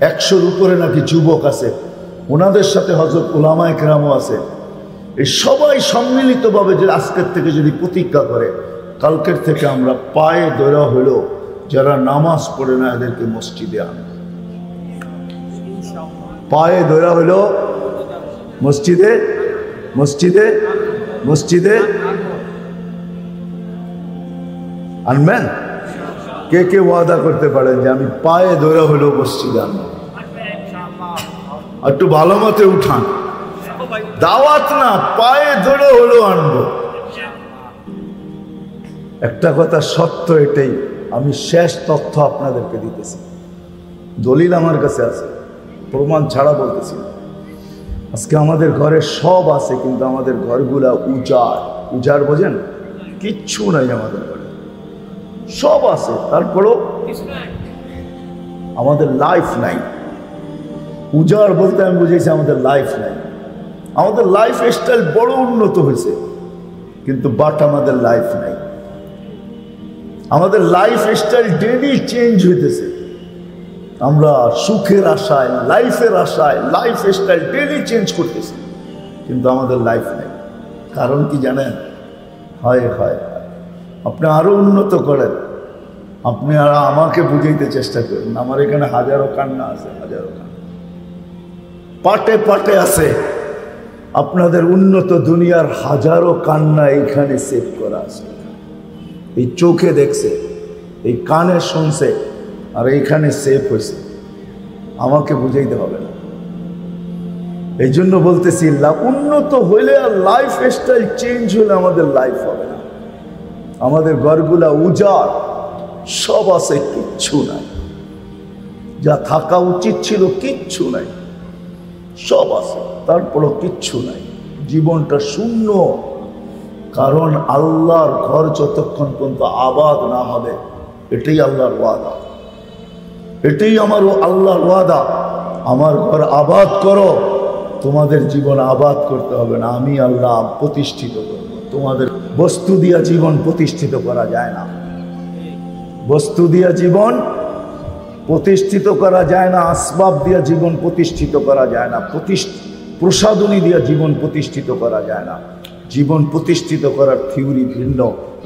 একশোর উপরে নাকি যুবক আছে। ওনাদের সাথে হজরত ওলামায় কেরামও আছে। এই সবাই সম্মিলিতভাবে যে আজকের থেকে যদি প্রতিজ্ঞা করে, কালকের থেকে আমরা পায়ে দৈরা হলো যারা নামাজ পড়ে না, এদেরকে মসজিদে আনে পায়ে দৈরা হলো মসজিদে মসজিদে মসজিদে আনবেন কে কে ওয়াদা করতে পারেন যে আমি পায়ে ধরে হলেও মসজিদে আনব? একটু ভালো মতে উঠান। দাওয়াত না, পায়ে ধরে হলেও আনব। একটা কথা সত্য এটাই, আমি শেষ তথ্য আপনাদেরকে দিতেছি। দলিল আমার কাছে আছে, প্রমাণ ছাড়া বলতেছি আজকে আমাদের ঘরে সব আছে, কিন্তু আমাদের ঘরগুলা উজাড়। উজাড় বোঝেন? কিচ্ছু নাই আমাদের ঘরে। সব আছে তারপরেও আমাদের লাইফ নাই। উজাড় বলতে আমি বুঝেছি আমাদের লাইফ নাই। আমাদের লাইফ স্টাইল বড় উন্নত হয়েছে কিন্তু বাট আমাদের লাইফ নাই। আমাদের লাইফ স্টাইল ডেলি চেঞ্জ হইতেছে। আমরা সুখের আশায় লাইফের আশায় লাইফ স্টাইল ডেলি চেঞ্জ করতেছি কিন্তু আমাদের লাইফ নাই। কারণ কি জানেন? হয় হয়। আপনি আরও উন্নত করেন। আপনি আর আমাকে বুঝাইতে চেষ্টা করেন। আমার এখানে হাজারো কান্না আছে, হাজারো কান্না। পাটে পাটে আছে। আপনাদের উন্নত দুনিয়ার হাজারো কান্না এইখানে সেভ করা আছে। এই চোখে দেখছে, এই কানে শুনছে, আর এইখানে সেভ হয়েছে। আমাকে বুঝাইতে হবে না। এই জন্য বলতেছি উন্নত হইলে আর লাইফ স্টাইল চেঞ্জ হলে আমাদের লাইফ হবে না। আমাদের ঘরগুলা উজাড়, সব আছে, কিচ্ছু নাই। যা থাকা উচিত ছিল, কিচ্ছু নাই। সব আছে, তারপরও কিচ্ছু নাই। জীবনটা শূন্য। কারণ আল্লাহর ঘর যতক্ষণ পর্যন্ত আবাদ না হবে, এটাই আল্লাহর ওয়াদা। এটাই আমার আল্লাহর ওয়াদা। আমার ঘর আবাদ করো, তোমাদের জীবন আবাদ করতে হবে না। আমি আল্লাহ প্রতিষ্ঠিত করব। তোমাদের বস্তু দিয়া জীবন প্রতিষ্ঠিত করা যায় না। বস্তু দিয়া জীবন প্রতিষ্ঠিত করা যায় না, আসবাব দিয়া জীবন প্রতিষ্ঠিত করা যায় না প্রসাদনী দিয়া জীবন প্রতিষ্ঠিত করা যায় না। জীবন প্রতিষ্ঠিত করার থিওরি ভিন্ন।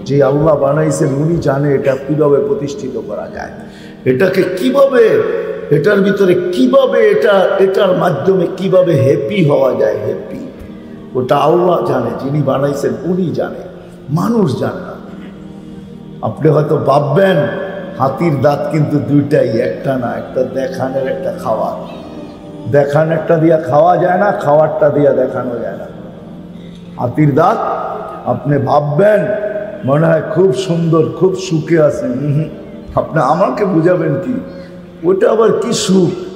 যে আল্লাহ বানাইছেন, উনি জানে এটা কীভাবে প্রতিষ্ঠিত করা যায়। এটাকে কীভাবে এটার ভিতরে কীভাবে এটা এটার মাধ্যমে কীভাবে হ্যাপি হওয়া যায় হ্যাপি ওটা আল্লাহ জানে, যিনি বানাইছেন, উনি জানে। মানুষ জানে না। আপনি হয়তো ভাববেন, হাতির দাঁত কিন্তু দুইটাই, একটা না, একটা দেখানের, একটা খাওয়ার। দেখানেরটা দিয়া খাওয়া যায় না, খাওয়ারটা দিয়া দেখানো যায় না। হাতির দাঁত, আপনি ভাববেন, মনে হয় খুব সুন্দর, খুব সুখে আছেন। আপনি আমাকে বুঝাবেন কি? ওটা আবার কি সুখ?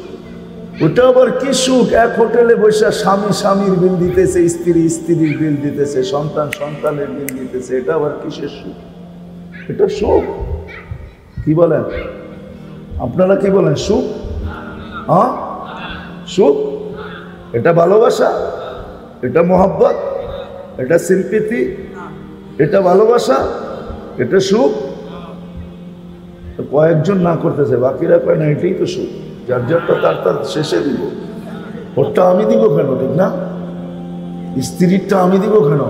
ওটা আবার কি সুখ? এক হোটেলে বসে স্বামী স্বামীর বিল দিতেছে, স্ত্রী স্ত্রীর বিল দিতেছে, সন্তান সন্তানের বিল দিতেছে, এটা আবার কিসের সুখ? এটা সুখ। কি বলেন? আপনারা কি বলেন, সুখ? হ্যাঁ? সুখ? এটা ভালোবাসা? এটা মোহাব্বত? এটা সিম্পিতি এটা ভালোবাসা? এটা সুখ? কয়েকজন না করতেছে, বাকিরা কয় না, এটাই তো সুখ। যার যারটা তার তার শেষে দিব। ওরটা আমি দিব কেন, ঠিক না? স্ত্রীরটা আমি দিব কেন?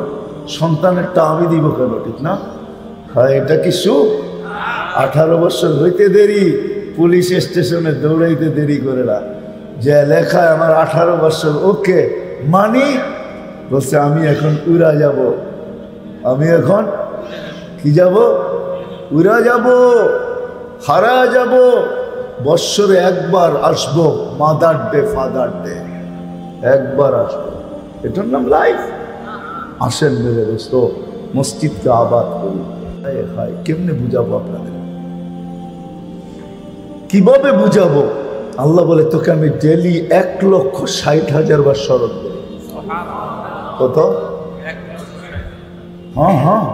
সন্তানেরটা আমি দিব কেন, ঠিক না? হ্যাঁ এটা কি সুখ? আঠারো বছর হইতে দেরি, পুলিশ স্টেশনে দৌড়াইতে দেরি করে না। যে লেখায় আমার আঠারো বছর, ওকে, মানি? বলছে, আমি এখন উড়া যাব। আমি এখন কি যাব? উড়া যাব, হারা যাব। বৎসরে একবার আসব মাদার ডে ফাদার ডে একবার আসব। এটার নাম লাইফ আসেন মেরে দোস্ত, মসজিদকে আবাদ করি হায় কেমনে বুঝাবো আপনাদের? কীভাবে বুঝাবো? আল্লাহ বলে, তোকে আমি ডেলি এক লক্ষ ষাট হাজার বার স্মরণ করি। কত? হ্যাঁ হ্যাঁ।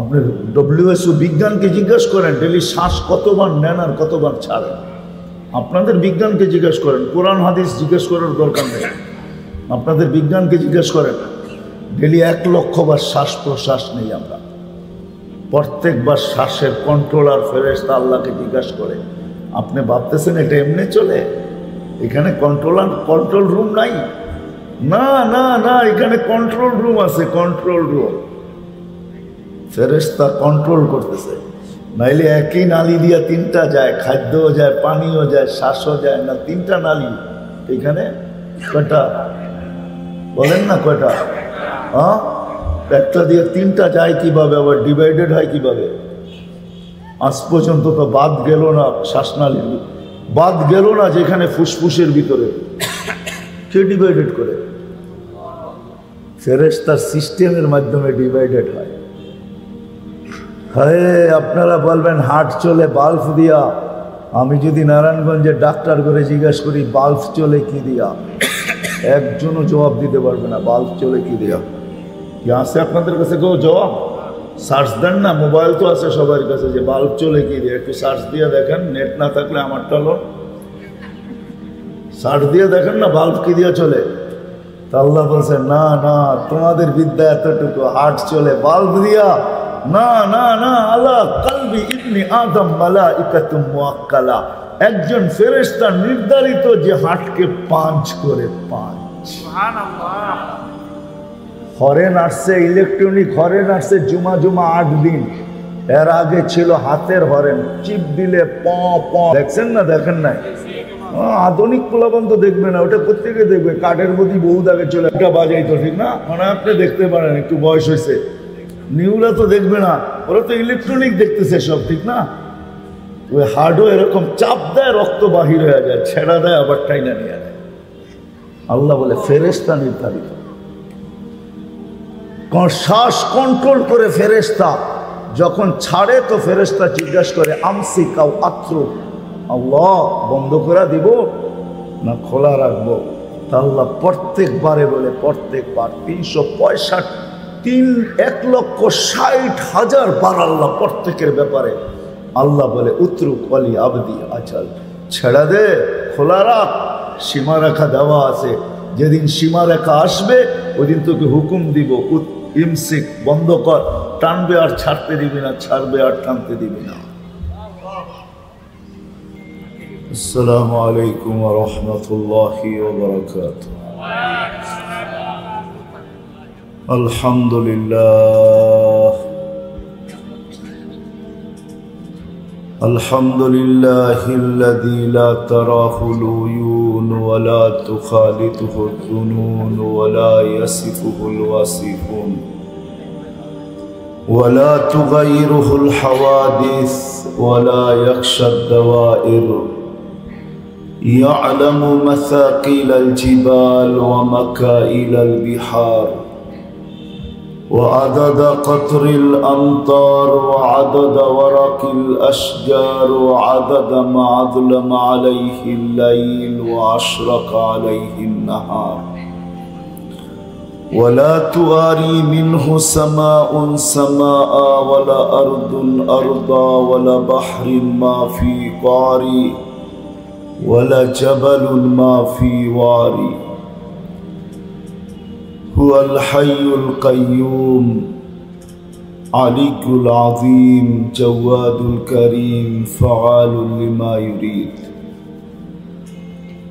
আপনি ডব্লিউএসও বিজ্ঞানকে জিজ্ঞেস করেন, ডেলি শ্বাস কতবার নেন আর কতবার ছাড়েন? আপনাদের বিজ্ঞানকে জিজ্ঞেস করেন, কোরআন, হাদিস জিজ্ঞেস করার দরকার নেই। আপনাদের বিজ্ঞানকে জিজ্ঞেস করেন, ডেলি এক লক্ষ বার শ্বাস প্রশ্বাস নেই আমরা। প্রত্যেকবার শ্বাসের কন্ট্রোল কন্ট্রোলার ফেরেস্তা আল্লাহকে জিজ্ঞাসা করে, আপনি ভাবতেছেন এটা এমনি চলে? এখানে কন্ট্রোলার কন্ট্রোল রুম নাই? না না না, এখানে কন্ট্রোল রুম আছে কন্ট্রোল রুম ফেরেস্তা কন্ট্রোল করতেছে। নাইলে একই নালি দিয়া তিনটা যায়, খাদ্যও যায়, পানিও যায়, শ্বাসও যায় না, তিনটা নালি। এখানে কয়টা? বলেন না কয়টা? হ্যাঁ? একটা দিয়ে তিনটা যায় কীভাবে? আবার ডিভাইডেড হয় কীভাবে? আজ পর্যন্ত তো বাদ গেল না শ্বাসনালীর বাদ গেল না যেখানে ফুসফুসের ভিতরে। কে ডিভাইডেড করে? ফেরেস্তার সিস্টেমের মাধ্যমে ডিভাইডেড হয়। হয়ে, আপনারা বলবেন হাট চলে বাল্ব দিয়া। আমি যদি নারায়ণগঞ্জে ডাক্তার করে জিজ্ঞাসা করি, বাল্ব চলে কি দিয়া? একজনও জবাব দিতে পারবে না, বাল্ব চলে কি দিয়া? কি আছে আপনাদের কাছে কেউ জবাব? সার্চ দেন না মোবাইল তো আছে সবার কাছে যে বাল্ব চলে কি দিয়ে। একটু সার্চ দিয়ে দেখেন নেট না থাকলে আমারটা লোন। সার্চ দিয়ে দেখেন না, বাল্ব কি দিয়ে চলে। তা আল্লাহ বলছে, না না, তোমাদের বিদ্যা এতটুকু। হাট চলে বাল্ব দিয়া। না না না, আল্লাহ, কালবি ইবনি আদম মালা ইকাতুম মুআক্কালা। একজন ফেরেশতা নির্ধারিত যে হাটকে পাঁচ করে পাঁচ হরেন আসছে, ইলেকট্রনিক হরেন আসছে, জুমা জুমা আট দিন। এর আগে ছিল হাতের হরেন, চিপ দিলে প প, দেখছেন না, দেখেন নাই? আধুনিক পোলাবন তো দেখবে না, ওটা প্রত্যেকে দেখবে? কাঠের প্রতি বহু দাগে চলে একটা বাজাইতো, ঠিক না? মানে আপনি দেখতে পারেন, একটু বয়স হয়েছে নিউরা তো দেখবে না, ওরা তো ইলেকট্রনিক দেখতেছে সব, ঠিক না? ওই হার্ডও এরকম চাপ দেয়, রক্ত বাহির হয়ে যায়, ছেড়া দেয়, আবার টাইনা নিয়ে নেয়। আল্লাহ বলে ফেরেস্তা নির্ধারিত। শ্বাস কন্ট্রোল করে ফেরেস্তা যখন ছাড়ে, তো ফেরেস্তা জিজ্ঞাসা করে, আমসি কাউ আত্র। আল্লাহ, বন্ধ করে দিব না খোলা রাখব? তা আল্লাহ প্রত্যেকবারে বলে, প্রত্যেকবার। তিনশো পঁয়ষট্টি তিন, এক লক্ষ ষাট হাজার বার আল্লাহ প্রত্যেকের ব্যাপারে আল্লাহ বলে, উতরুক অলি আবদি আচল। ছেড়া দে, খোলা রাখ, সীমা রেখা দেওয়া আছে। যেদিন সীমা রেখা আসবে ওই দিন তোকে হুকুম দিব ইমসিক, বন্ধ কর। টানবে আর ছাড়তে দিবি না, ছাড়বে আর টানতে দিবি না। আসসালামু আলাইকুম রহমতুল্লাহ الحمد لله الحمد لله الذي لا تراه العيون ولا تخالطه الظنون ولا يصفه الوصفون ولا تغيره الحوادث ولا يخشى الدوائر. يعلم مثاقيل الجبال ومكائل البحار. وعدد قطر الأمطار وعدد ورق الأشجار وعدد ما أظلم عليه الليل وأشرق عليه النهار. ولا تواري منه سماء سماء ولا أرض أرضا ولا بحر ما في قاري ولا جبل ما في واري. هو الحي القيوم، علي العظيم، جواد الكريم، فعال لما يريد.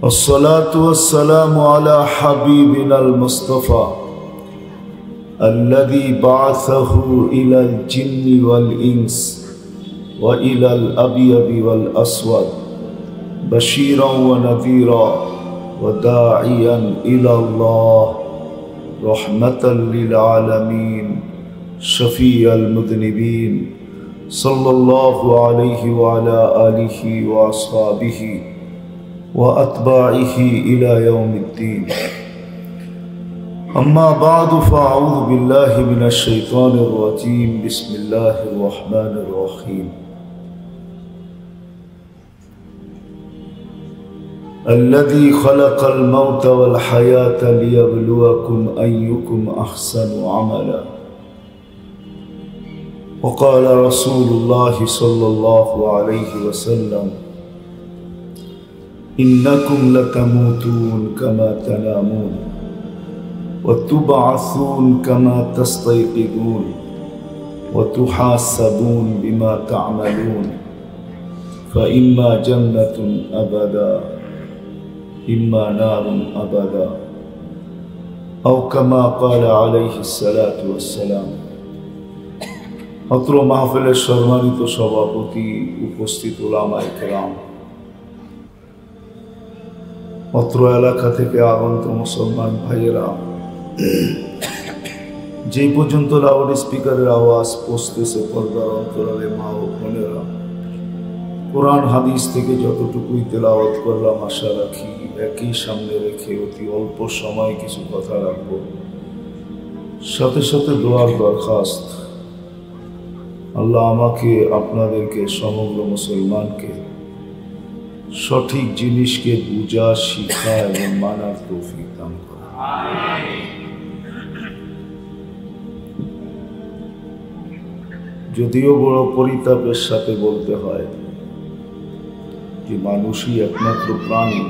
الصلاة والسلام على حبيبنا المصطفى الذي بعثه إلى الجن والإنس وإلى الأبيض والأسود، بشيرا ونذيرا وداعيا إلى الله. رحمة للعالمين شفيع المذنبين صلى الله عليه وعلى آله وأصحابه وأتباعه إلى يوم الدين. أما بعد فأعوذ بالله من الشيطان الرجيم. بسم الله الرحمن الرحيم. الذي خلق الموت والحياة ليبلوكم أيكم أحسن عملا. وقال رسول الله صلى الله عليه وسلم إنكم لتموتون كما تنامون وتبعثون كما تستيقظون وتحاسبون بما تعملون فإما جنة أبدا. إما نار أبدا أو كما قال عليه الصلاة والسلام অত্র মাহফিলের সম্মানিত সভাপতি উপস্থিত ওলামায় কেরাম অত্র এলাকা থেকে আগন্ত মুসলমান ভাইয়েরা যেই পর্যন্ত লাউড স্পিকারের আওয়াজ পৌঁছতেছে পর্দার অন্তরালে মা ও বোনেরা কোরআন হাদিস থেকে যতটুকুই তেলাওয়াত করলাম, আশা রাখি একই সামনে রেখে অতি অল্প সময় কিছু কথা রাখব। সাথে সাথে দোয়ার দরখাস্ত। আল্লাহ আমাকে, আপনাদেরকে, সমগ্র মুসলমানকে সঠিক জিনিসকে বুঝা, শিখা এবং মানার তৌফিক দান করে যদিও বড় পরিতাপের সাথে বলতে হয় যে মানুষই একমাত্র প্রাণী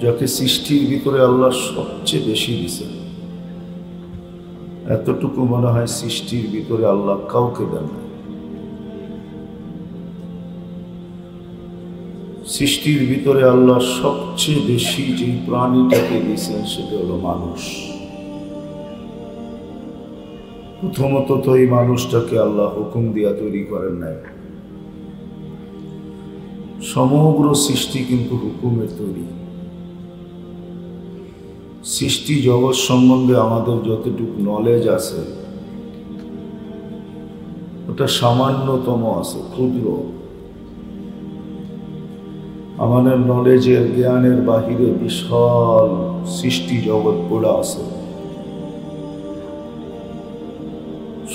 যাকে সৃষ্টির ভিতরে আল্লাহ সবচেয়ে বেশি দিছেন এতটুকু মনে হয় সৃষ্টির ভিতরে আল্লাহ কাউকে দেন সৃষ্টির ভিতরে আল্লাহ সবচেয়ে বেশি যে প্রাণীটাকে দিয়েছেন সেটা হলো মানুষ প্রথমত তো এই মানুষটাকে আল্লাহ হুকুম দিয়া তৈরি করেন নাই। সমগ্র সৃষ্টি কিন্তু হুকুমের তৈরি। সৃষ্টি জগৎ সম্বন্ধে আমাদের যতটুকু নলেজ আছে, ওটা সামান্যতম আছে, ক্ষুদ্র। আমাদের নলেজের জ্ঞানের বাহিরে বিশাল সৃষ্টি জগৎ পড়া আছে।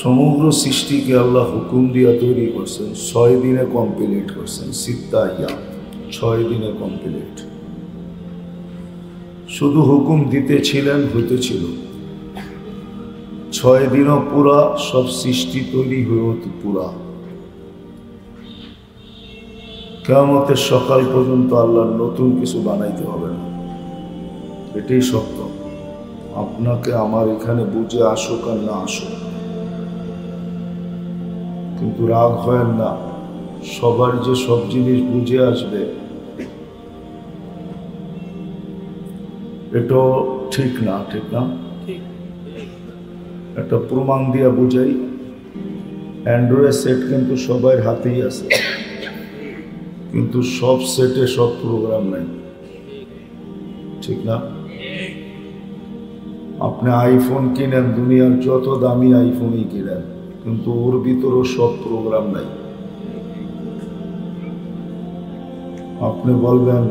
সমগ্র সৃষ্টিকে আল্লাহ হুকুম দিয়া তৈরি করছেন। ছয় দিনে কমপ্লিট করছেন। সিত্তা ইয়া। ছয় দিনে কমপ্লিট শুধু হুকুম দিতেছিলেন, হইতেছিল। ছয় দিনও পুরা, সব সৃষ্টি তৈরি হয়ে পুরা। কেমতের সকাল পর্যন্ত আল্লাহর নতুন কিছু বানাইতে হবে না। এটাই সত্য। আপনাকে আমার এখানে বুঝে আসুক আর না আসুক। কিন্তু রাগ হয় না। সবার যে সব জিনিস বুঝে আসবে এটাও ঠিক না ঠিক না? একটা প্রমাণ দিয়া বুঝাই অ্যান্ড্রয়েড সেট কিন্তু সবার হাতেই আছে। কিন্তু সব সেটে সব প্রোগ্রাম নাই। ঠিক না? আপনি আইফোন কিনেন দুনিয়ার যত দামি আইফোনই কিনেন কিন্তু ওর ভিতরেও সব প্রোগ্রাম নাই। আপনি বলবেন,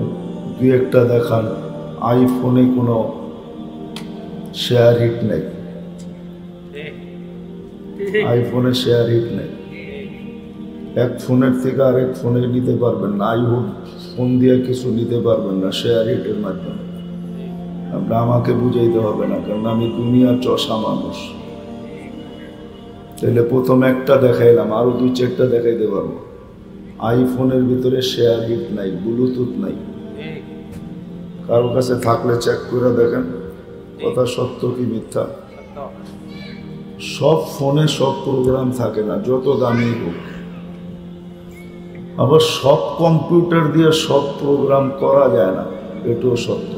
দুই একটা দেখান আইফোনে কোনো শেয়ার হিট নেই। আইফোনে শেয়ার হিট নেই। এক ফোনের থেকে আরেক ফোনে নিতে পারবেন না আইফোন ফোন দিয়ে কিছু নিতে পারবেন না শেয়ার হিটের মাধ্যমে। আপনার আমাকে বুঝাইতে হবে না কারণ আমি দুনিয়ার চষা মানুষ। তাহলে প্রথম একটা দেখাইলাম, আরও দুই চারটা দেখাইতে পারব। আইফোনের ভিতরে শেয়ার হিট নাই ব্লুটুথ নাই। কারোর কাছে থাকলে চেক করে দেখেন, কথা সত্য কি মিথ্যা? সব ফোনে সব প্রোগ্রাম থাকে না, যত দামি হোক। আবার সব কম্পিউটার দিয়ে সব প্রোগ্রাম করা যায় না, এটাও সত্য।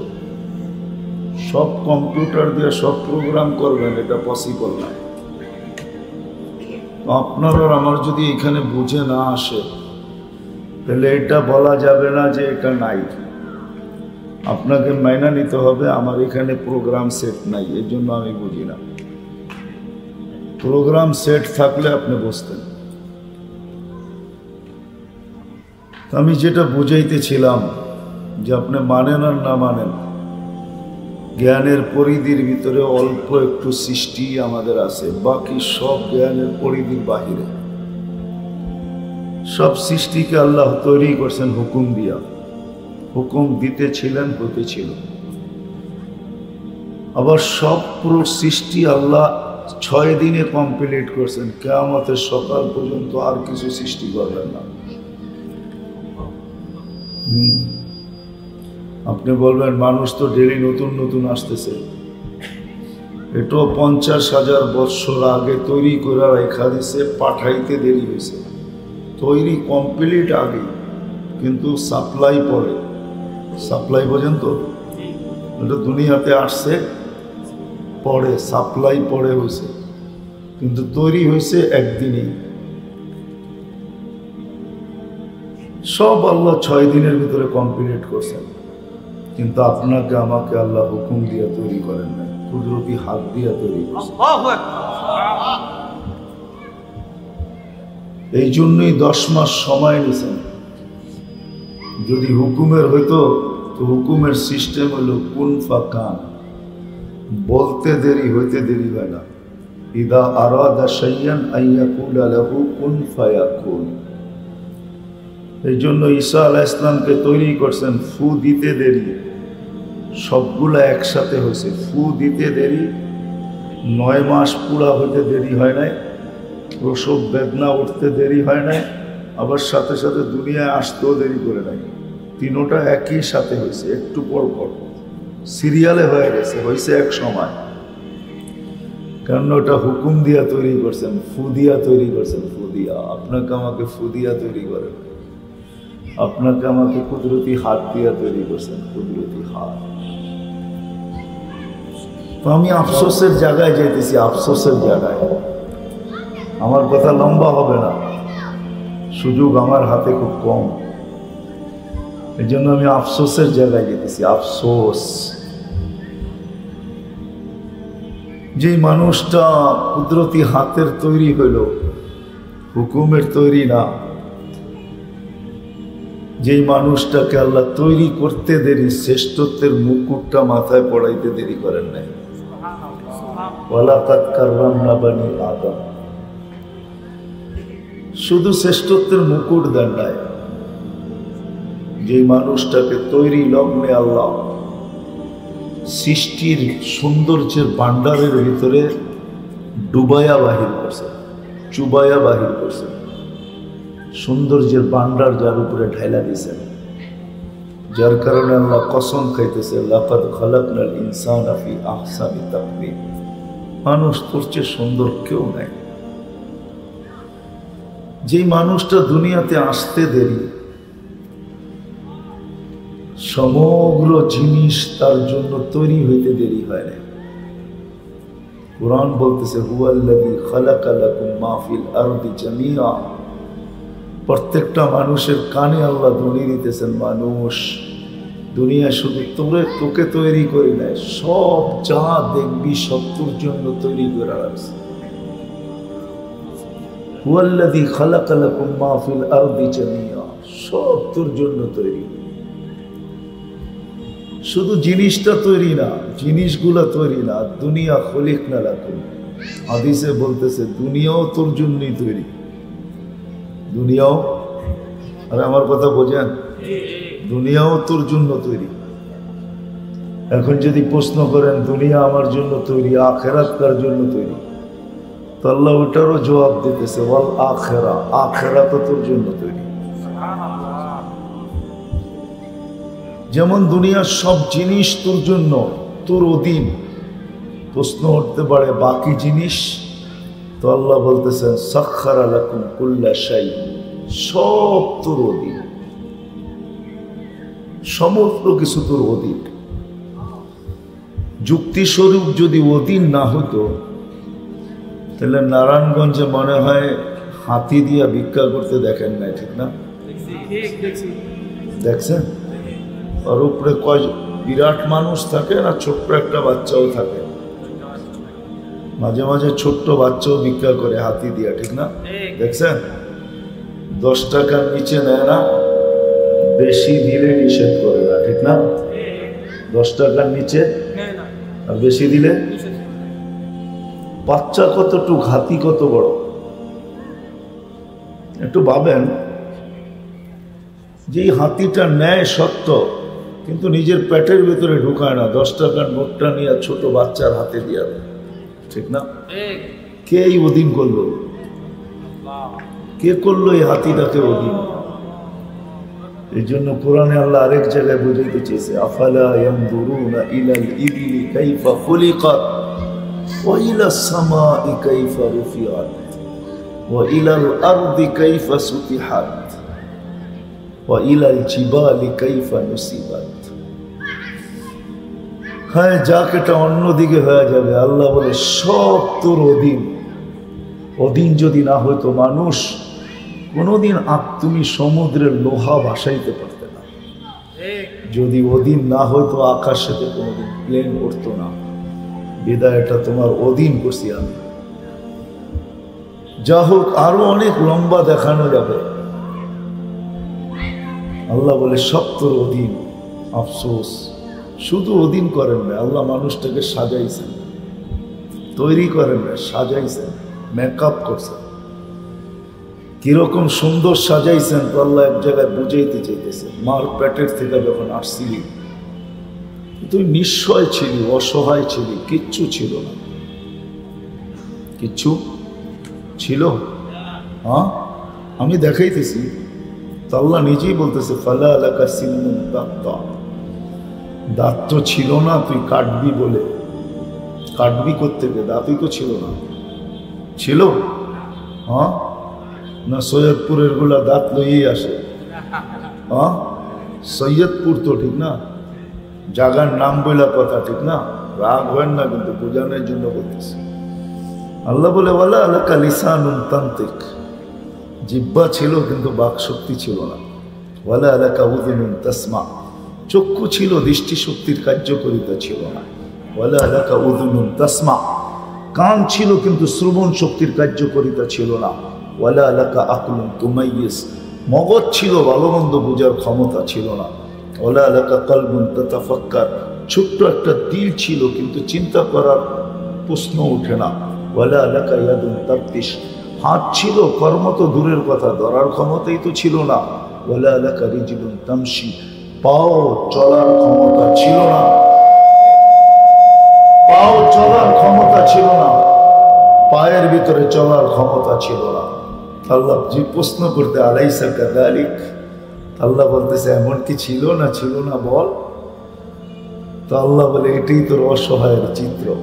সব কম্পিউটার দিয়ে সব প্রোগ্রাম করবেন, এটা পসিবল না আপনার আর আমার যদি এখানে বুঝে না আসে, তাহলে এটা বলা যাবে না যে এটা নাই। আপনাকে মাইনা নিতে হবে, আমার এখানে প্রোগ্রাম সেট নাই এর জন্য আমি বুঝি না। প্রোগ্রাম সেট থাকলে আপনি বসতেন আমি যেটা বুঝাইতেছিলাম, যে আপনি মানেন আর না মানেন জ্ঞানের পরিধির ভিতরে অল্প একটু সৃষ্টি আমাদের আছে। বাকি সব জ্ঞানের পরিধির বাহিরে। সব সৃষ্টিকে আল্লাহ তৈরি করছেন হুকুম দিয়া। হুকুম দিতে ছিলেন হতে ছিল আবার সব পুরো সৃষ্টি আল্লাহ ছয় দিনে কমপ্লিট করছেন। কেয়ামতের সকাল পর্যন্ত আর কিছু সৃষ্টি করবেন না। হুম। আপনি বলবেন, মানুষ তো ডেলি নতুন নতুন আসতেছে। এটাও পঞ্চাশ হাজার বৎসর আগে তৈরি করে রেখা দিছে, পাঠাইতে দেরি হয়েছে। তৈরি কমপ্লিট আগে, কিন্তু সাপ্লাই পরে। সাপ্লাই পর্যন্ত? এটা দুনিয়াতে আসছে, পরে, সাপ্লাই পরে হয়েছে। কিন্তু তৈরি হয়েছে একদিনই সব আল্লাহ ছয় দিনের ভিতরে কমপ্লিট করছেন। কিন্তু আপনাকে আমাকে আল্লাহ হুকুম দিয়ে তৈরি করেন না কুদরতি হাত দিয়ে তৈরি এই জন্যই দশ মাস সময় নিয়েছেন যদি হুকুমের হইতো তো হুকুমের সিস্টেম হলো কুন ফাকান বলতে দেরি হইতে দেরি হয় না। ইদা আরাদা সাইয়ান আইয়াকুল আলাহু কুন ফায়াকুন। এই জন্য ঈসা আলাহ ইসলামকে তৈরি করছেন ফু দিতে দেরি। সবগুলো একসাথে হয়েছে। ফু দিতে দেরি, নয় মাস পুরা হইতে দেরি হয় নাই, প্রসব বেদনা উঠতে দেরি হয় নাই, আবার সাথে সাথে দুনিয়ায় আসতেও দেরি করে নাই। তিনোটা একই সাথে হয়েছে, একটু পর পর। সিরিয়ালে হয়ে গেছে, হয়েছে এক সময়। কারণ ওটা হুকুম দিয়া তৈরি করছেন ফুদিয়া তৈরি করছেন ফুদিয়া আপনাকে আমাকে ফুদিয়া তৈরি করেন। আপনাকে আমাকে কুদরতি হাত দিয়া তৈরি করছেন, কুদরতি হাত। তো আমি আফসোসের জায়গায় যেতেছি, আফসোসের জায়গায়। আমার কথা লম্বা হবে না। সুযোগ আমার হাতে খুব কম। এই জন্য আমি আফসোসের জায়গায় যেতেছি, আফসোস। যে মানুষটা কুদরতি হাতের তৈরি হইল, হুকুমের তৈরি না। যেই মানুষটাকে আল্লাহ তৈরি করতে দেরি, শ্রেষ্ঠত্বের মুকুটটা মাথায় পড়াইতে দেরি করেন নাই। ওয়ালাকাত আদম। শুধু শ্রেষ্ঠত্বের মুকুট নাই, যে মানুষটাকে তৈরি লগ্নে আল্লাহ সৃষ্টির সৌন্দর্যের ভাণ্ডারের ভিতরে ডুবায়া বাহির করছে চুবায়া বাহির করছে। সৌন্দর্যের ভাণ্ডার যার উপরে ঢাইলা দিয়েছেন যার কারণে আল্লাহ কসম খাইতেছে লাকাত খালাকনাল ইনসান আফি আহসানি তাকবীর মানুষ তোর চেয়ে সুন্দর কেউ নেই। যে মানুষটা দুনিয়াতে আসতে দেরি, সমগ্র জিনিস তার জন্য তৈরি হইতে দেরি হয় না কোরআন বলতেছে, হুয়াল্লাযী খালাকালাকুম মা ফিল আরদি জামিআ। প্রত্যেকটা মানুষের কানে আল্লাহ ধ্বনি দিতেছেন, মানুষ দুনিয়া শুধু তোরে তোকে তৈরি করি নাই সব যা দেখবি সব তোর জন্য তৈরি করে রাখছে। হুয়াল্লাযী খালাকালাকুম মা ফিল আরদি জামিআ। সব তোর জন্য তৈরি। শুধু জিনিসটা তৈরি না, জিনিসগুলো তৈরি না, দুনিয়া খলিক না রাখুন হাদিসে বলতেছে, দুনিয়াও তোর জন্যই তৈরি। দুনিয়াও? আর আমার কথা বোঝেন? দুনিয়াও তোর জন্য তৈরি। এখন যদি প্রশ্ন করেন, দুনিয়া আমার জন্য তৈরি, আখেরাত কার জন্য তৈরি? তো ওটারও জবাব দিতেছে বল আখেরা আখেরা তো তোর জন্য তৈরি। যেমন দুনিয়ার সব জিনিস তোর জন্য, তোর অধীন। প্রশ্ন উঠতে পারে, বাকি জিনিস? তো আল্লাহ বলতেছেন, সাক্ষার আলাকুম কুল্লা সাই সব তোর অধীন। সমস্ত কিছু তোর অধীন যুক্তিস্বরূপ যদি অধীন না হতো, তাহলে নারায়ণগঞ্জে মনে হয় হাতি দিয়া ভিক্ষা করতে দেখেন না ঠিক না? দেখছেন? ওর উপরে কয় বিরাট মানুষ থাকে না, ছোট্ট একটা বাচ্চাও থাকে। মাঝে মাঝে ছোট্ট বাচ্চাও ভিক্ষা করে হাতি দিয়া, ঠিক না? দেখছেন? দশ টাকার নিচে নেয় না? বেশি দিলে নিষেধ করে না ঠিক না? দশ টাকার নিচে? আর বেশি দিলে? বাচ্চা কতটুক, হাতি কত বড়? একটু ভাবেন। যে হাতিটা নেয় সত্য, কিন্তু নিজের পেটের ভেতরে ঢুকায় না, দশ টাকার নোটটা নিয়ে ছোট বাচ্চার হাতে দিয়ে, ঠিক না? কে এই অধীন করল? কে করল এই হাতিটাকে অধীন? এই জন্য কোরআনে আল্লাহ আরেক জায়গায় বুঝাইতে চেয়েছে আফালা কাইফা হ্যাঁ যাক, এটা অন্যদিকে হয়ে যাবে। আল্লাহ বলে, সব তোর অধীন। অধীন যদি না হইতো মানুষ কোনোদিন তুমি সমুদ্রের লোহা ভাসাইতে পারতে না। যদি অধীন না হইতো আকাশেতে কোনোদিন প্লেন উঠতো না। বিদায় এটা তোমার অধীন করছি আমি। যা হোক, আরও অনেক লম্বা দেখানো যাবে। আল্লাহ বলে, সব তোর অধীন। আফসোস। শুধু অধীন করেন না, আল্লাহ মানুষটাকে সাজাইছেন। তৈরি করেন না, সাজাইছেন। মেকআপ করছেন। কীরকম সুন্দর সাজাইছেন তো আল্লাহ এক জায়গায় বুঝাইতে চাইতেছে। মার পেটের থেকে যখন আসছিলি, তুই নিশ্চয় ছিলি, অসহায় ছিলি, কিচ্ছু ছিল না। কিচ্ছু ছিল? হ্যাঁ? আমি দেখাইতেছি। তো আল্লাহ নিজেই বলতেছে, ফালা এলাকা সিন্নুন দাঁত দাঁত তো ছিল না, তুই কাটবি বলে। কাটবি করতে দাঁতই তো ছিল না। ছিল? হ্যাঁ? না সৈয়দপুরেরগুলা দাঁত লইয়েই আসে। হ্যাঁ সৈয়দপুর তো ঠিক না? জাগার নাম বইলা কথা ঠিক না? রাগ হয় না কিন্তু বোঝানোর জন্য বলতেছি। আল্লাহ বলে বলা আল্লাহ লিসানুন তান্ত্রিক জিব্বা ছিল কিন্তু বাক শক্তি ছিল না। ওয়ালা এলাকা উদিনুন তসমা। চক্ষু ছিল, দৃষ্টিশক্তির কার্যকরিতা ছিল না। ওয়ালা এলাকা উদিনুন তসমা। কান ছিল কিন্তু শ্রবণ শক্তির কার্যকরিতা ছিল না। ওয়ালা এলাকা আকলুন তুমাইয়েস মগজ ছিল ভালো মন্দ বোঝার ক্ষমতা ছিল না। ওলা এলাকা কলবুন ততাফাক্কার। ছোট্ট একটা দিল ছিল, কিন্তু চিন্তা করার প্রশ্ন ওঠে না। ওয়ালা এলাকা ইয়াদুন তাপ্তিস হাত ছিল কর্ম তো দূরের কথা, ধরার ক্ষমতাই তো ছিল না। ওলা এলাকা রিজিবুন তামসি পাও চলার ক্ষমতা ছিল না। পাও চলার ক্ষমতা ছিল না। পায়ের ভিতরে চলার ক্ষমতা ছিল না। আল্লাহ যে প্রশ্ন করতে, আলাইসা কাদালিক? আল্লাহ বলতেছে, এমন কি ছিল না ছিল না বল? তো আল্লাহ বলে, এটাই তোর অসহায়ের চিত্র।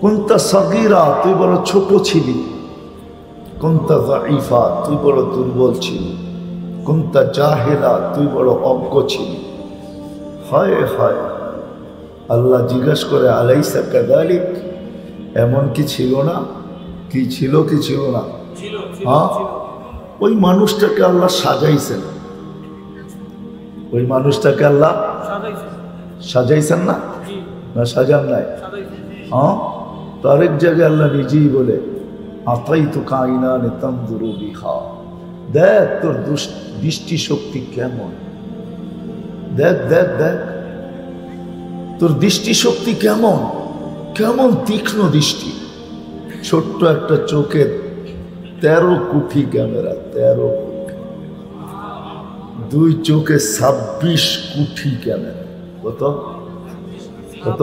কোনটা সগিরা, তুই বড় ছোট ছিলি। কোনটা জাইফা তুই বড় দুর্বল ছিলি। কোনটা জাহেলা, তুই বড় অজ্ঞ ছিলি। হয় হয়। আল্লাহ জিজ্ঞেস করে, আলাইসা কাদালিক? এমন কি ছিল না? কি ছিল কি ছিল না? হ্যাঁ? ওই মানুষটাকে আল্লাহ সাজাইছেন। ওই মানুষটাকে আল্লাহ সাজাইছেন না? না সাজান নাই? হ্যাঁ? তো আরেক জায়গায় আল্লাহ নিজেই বলে আতাই তো কাইনা নেতাম বিহা। দেখ তোর দৃষ্টি শক্তি কেমন। দেখ দেখ দেখ। তোর দৃষ্টি শক্তি কেমন? কেমন তীক্ষ্ণ দৃষ্টি। ছোট্ট একটা চোখের তেরো কোটি ক্যামেরা, তেরো কোটি দুই চোখে ছাব্বিশ কোটি ক্যামেরা। কত? কত?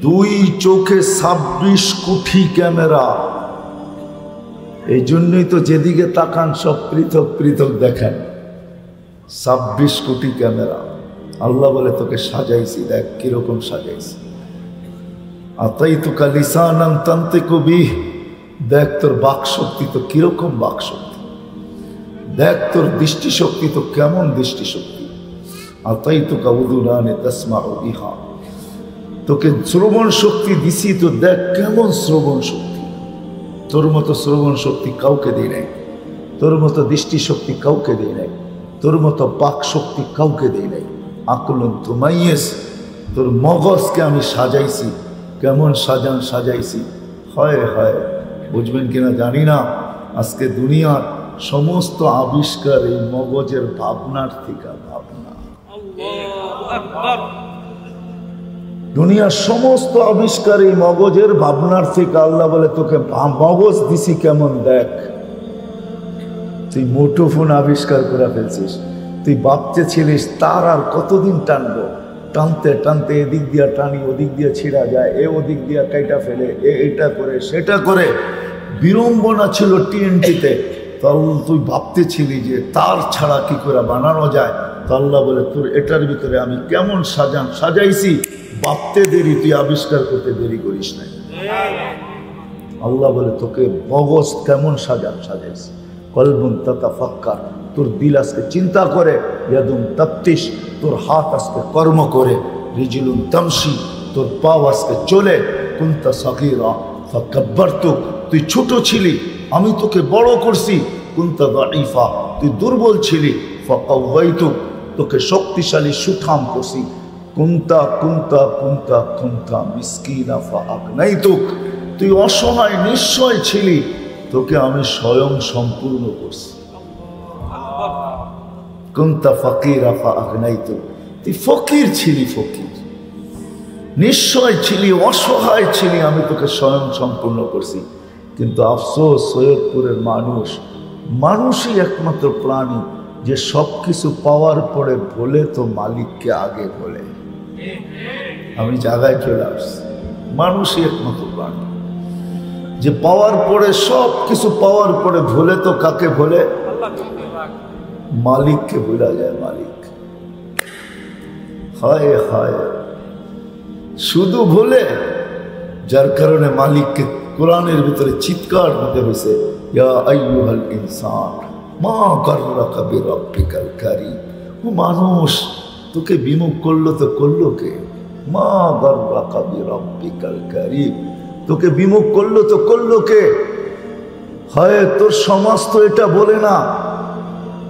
দুই চোখে ছাব্বিশ কোটি ক্যামেরা। এই জন্যই তো যেদিকে তাকান সব পৃথক পৃথক দেখেন। ছাব্বিশ কোটি ক্যামেরা। আল্লাহ বলে, তোকে সাজাইছি, দেখ কীরকম সাজাইছি। আতাই তো কালিসান তান্তে কবি দেখ তোর বাক শক্তি তো কীরকম বাক শক্তি দেখ তোর দৃষ্টিশক্তি তো কেমন দৃষ্টিশক্তি? আর তাই তো কাবুদুরানে তসমা ইহা তোকে শ্রবণ শক্তি দিছি, তো দেখ কেমন শ্রবণ শক্তি। তোর মতো শ্রবণ শক্তি কাউকে দিই নাই। তোর মতো দৃষ্টিশক্তি কাউকে দিই নাই। তোর মতো বাক শক্তি কাউকে দিই নাই। আকলন তোমাইয়েস তোর মগজকে আমি সাজাইছি। কেমন সাজান সাজাইছি? হয় হয়। বুঝবেন কিনা জানি না। আজকে দুনিয়ার সমস্ত আবিষ্কার এই মগজের ভাবনার থেকে ভাবনা। দুনিয়ার সমস্ত আবিষ্কার এই মগজের ভাবনার থেকে আল্লাহ বলে, তোকে মগজ দিছি কেমন দেখ। তুই মুঠোফোন আবিষ্কার করে ফেলছিস। তুই ভাবতে ছিলিস তার আর কতদিন টানবো? টানতে টানতে এদিক দিয়া টানি, ওদিক দিয়ে ছিঁড়া যায়, এ ওদিক দিয়া কাইটা ফেলে, এ এটা করে, সেটা করে। বিড়ম্বনা ছিল টিএনটিতে তাহলে তুই ভাবতে ছিলি যে তার ছাড়া কি করে বানানো যায়? তো আল্লাহ বলে, তোর এটার ভিতরে আমি কেমন সাজান সাজাইছি। ভাবতে দেরি, তুই আবিষ্কার করতে দেরি করিস নাই। আল্লাহ বলে, তোকে মগজ কেমন সাজান সাজাইছি। কলবুন তাতা ফাক্কার তোর দিল আজকে চিন্তা করে, ইয়াদুন তাপ্তিস তোর হাত আজকে কর্ম করে, রিজিলুন তামসি তোর পাও আজকে চলে, কুন্তা সকিরা ফাকাব্বার তো তুই ছোট ছিলি, আমি তোকে বড় করছি। কুন্তা দাইফা তুই দুর্বল ছিলি। ফাকাওয়াইতু, তোকে শক্তিশালী সুঠাম করছি। কুন্তা কুন্তা কুন্তা কুন্তা মিসকিনা ফাআকনাইতুক তুই অসহায় নিশ্চয় ছিলি। তোকে আমি স্বয়ং সম্পূর্ণ করছি। কুন্তা ফকিরা ফাআকনাইতুক তুই ফকির ছিলি ফকির। নিশ্চয় ছিলি, অসহায় ছিলি, আমি তোকে স্বয়ং সম্পূর্ণ করছি। কিন্তু আফসোস, সৈয়দপুরের মানুষ, মানুষই একমাত্র প্রাণী যে সব কিছু পাওয়ার পরে বলে তো মালিককে আগে বলে। আমি জায়গায় চলে আসছি। মানুষই একমাত্র প্রাণী। যে পাওয়ার পরে সব কিছু পাওয়ার পরে ভুলে তো কাকে ভুলে মালিককে ভুলা যায় মালিক। হায় হায়। শুধু ভুলে যার কারণে মালিককে কোরআনের ভিতরে চিৎকার দিতে হয়েছে মানুষ, তোকে বিমুখ করল তো করল কে? মা গাররাকা বিরাব্বিকাল তোকে বিমুখ করল তো করল কে? হয়, তোর সমাজ তো এটা বলে না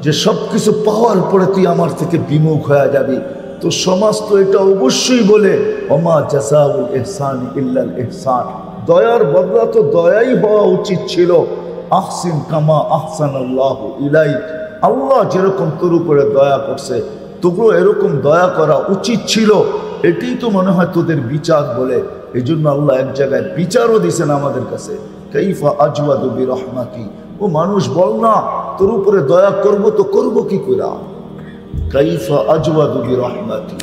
যে সব কিছু পাওয়ার পরে তুই আমার থেকে বিমুখ হয়ে যাবি। তো সমাজ তো এটা অবশ্যই বলে অমা জাসাউল এহসান ইল্লাল এহসান দয়ার বদলা তো দয়াই হওয়া উচিত ছিল। আহসিন কামা আহসান আল্লাহ ইলাই আল্লাহ যেরকম তোর উপরে দয়া করছে তবুও এরকম দয়া করা উচিত ছিল। এটাই তো মনে হয় তোদের বিচার বলে। এই জন্য আল্লাহ এক জায়গায় বিচারও দিছেন আমাদের কাছে। কাইফা আজওয়াদু রহমাতি ও মানুষ, বল না, তোর উপরে দয়া করব তো করব কি করে? কাইফা আজওয়াদু রহমাতি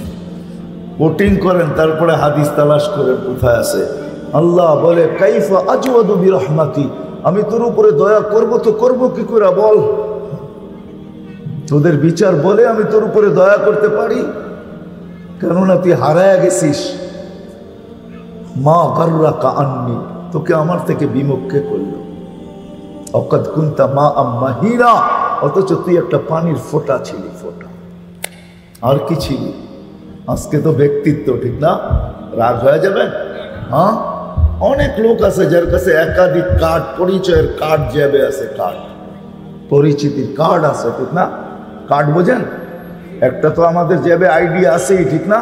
কোটিং করেন, তারপরে হাদিস তালাশ করেন, কোথায় আছে? আল্লাহ বলে, কাইফা আজওয়াদু রহমাতি আমি তোর উপরে দয়া করব তো করব কি করে বল? তোদের বিচার বলে আমি তোর উপরে দয়া করতে পারি? কেননা তুই হারায় গেছিস। মা গাররা কা আননি তোকে আমার থেকে বিমুখকে করল। অকাদ কুন্তা মা আম্মা হীরা অথচ তুই একটা পানির ফোঁটা ছিলি, ফোঁটা। আর কি ছিলি? আজকে তো ব্যক্তিত্ব, ঠিক না? রাগ হয়ে যাবে? হ্যাঁ? অনেক লোক আছে যার কাছে একাধিক কার্ড, পরিচয়ের কার্ড যাবে আছে, কার্ড। পরিচিতির কার্ড আছে, ঠিক না? কার্ড বোঝেন? একটা তো আমাদের যাবে আইডি আছেই, ঠিক না?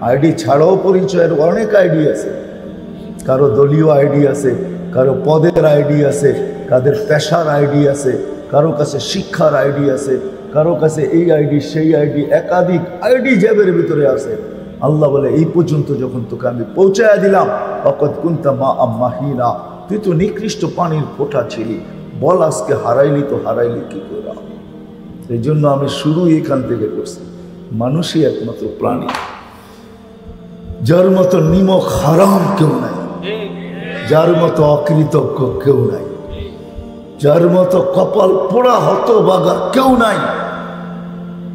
আইডি ছাড়াও পরিচয়ের অনেক আইডি আছে। কারও দলীয় আইডি আছে, কারও পদের আইডি আছে, কাদের পেশার আইডি আছে, কারও কাছে শিক্ষার আইডি আছে, কারও কাছে এই আইডি, সেই আইডি, একাধিক আইডি জ্যাবের ভিতরে আছে। আল্লাহ বলে, এই পর্যন্ত যখন তোকে আমি পৌঁছায় দিলাম অকত কুন্তা মা আম্মাহিনা তুই তো নিকৃষ্ট পানির ফোঁটা ছিলি। বল আজকে হারাইলি তো হারাইলি কি করে? এই জন্য আমি শুরু এখান থেকে করছি। মানুষই একমাত্র প্রাণী। যার মতো নিমক হারাম কেউ নাই। যার মতো অকৃতজ্ঞ কেউ নাই। যার মতো কপাল পোড়া হত বাগা কেউ নাই।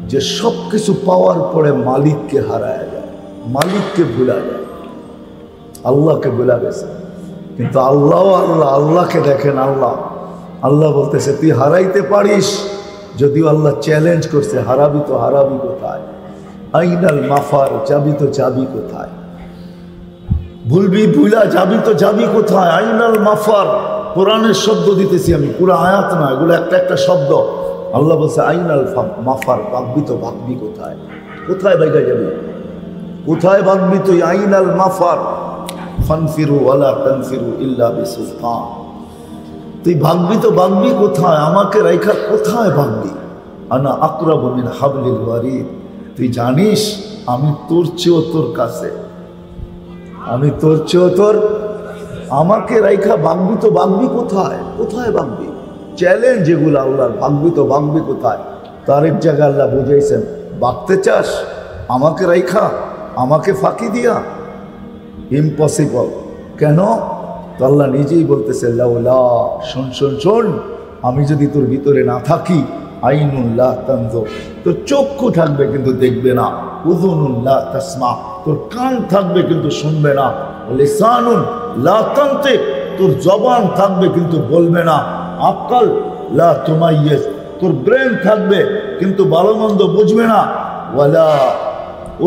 যে সব কিছু পাওয়ার পরে মালিককে হারায়। মালিককে ভুলা যায়, আল্লাহকে ভুলা গেছে। কিন্তু আল্লাহ আল্লাহ, আল্লাহকে দেখেন আল্লাহ। আল্লাহ বলতেছে, তুই হারাইতে পারিস, যদিও আল্লাহ চ্যালেঞ্জ করছে, হারাবি তো হারাবি কোথায়? আইনাল মাফার, যাবি তো যাবি কোথায়? ভুলবি ভুলা, যাবি তো যাবি কোথায়? আইনাল মাফার, কোরআনের শব্দ দিতেছি আমি, পুরো আয়াত না, এগুলো একটা একটা শব্দ। আল্লাহ বলছে, আইনাল মাফার, ভাববি তো ভাববি কোথায়? কোথায় বাইকা যাবি? কোথায় ভাববি তুই? আইনাল মাফার। ফানফিরু ওয়ালা তানফিরু ইল্লা বিসুলতান। তুই ভাববি তো ভাববি কোথায়? আমাকে রেখা কোথায় ভাববি আনা আকরাবিন হাবলিল ওয়ারিদ। তুই জানিস, আমি তোর চেয়েও তোর কাছে। আমি তোর চেয়েও তোর আমাকে রেখা ভাববি তো ভাববি কোথায়? কোথায় ভাববি চ্যালেঞ্জ এগুলো আল্লাহর ভাববি তো ভাববি কোথায়? তার এক জায়গায় আল্লাহ বুঝাইছেন বাঁকতে চাস? আমাকে রেখা আমাকে ফাঁকি দিয়া? ইম্পসিবল কেন? তো আল্লাহ নিজেই বলতেছে লাউলা শোন শোন শোন, আমি যদি তোর ভিতরে না থাকি আইনুল্লাহ তন্দ তোর চক্ষু থাকবে কিন্তু দেখবে না উদুনুল্লাহ তসমা। তোর কান থাকবে কিন্তু শুনবে না, লিসানুন লা তন্তে। তোর জবান থাকবে কিন্তু বলবে না আক্কাল লা তোমাইয়েস তোর ব্রেন থাকবে কিন্তু ভালো মন্দ বুঝবে না। ওয়ালা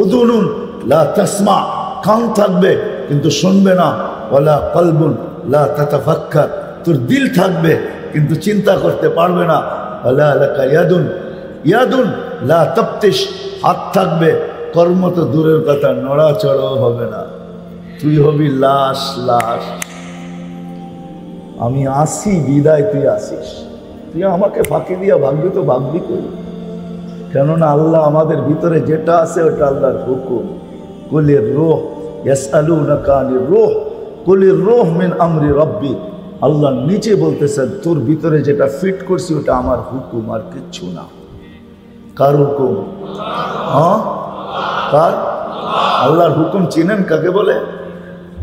উদুনুন লা তসমা, কান থাকবে কিন্তু শুনবে না। ওলা কলবুন, লা তাতাফাক্কার, তোর দিল থাকবে কিন্তু চিন্তা করতে পারবে না। ওলা আলাকা ইয়াদুন ইয়াদুন, লা তপ্তিস হাত থাকবে, কর্ম তো দূরের কথা, নড়াচড়াও হবে না। তুই হবি লাশ লাশ। আমি আসি, বিদায় তুই আসিস। তুই আমাকে ফাঁকি দিয়া ভাববি তো ভাববি করি কেননা আল্লাহ আমাদের ভিতরে যেটা আছে, ওটা আল্লাহর হুকুম। কুলের রোহ ইয়াসআলুনাকা আনির রূহ কুলির রূহ মিন আমরি রব্বি আল্লাহ নিচে বলতেছেন, তোর ভিতরে যেটা ফিট করছি, ওটা আমার হুকুম আর কিচ্ছু না। কার হুকুম? হ্যাঁ? কার? আল্লাহর হুকুম চিনেন কাকে বলে?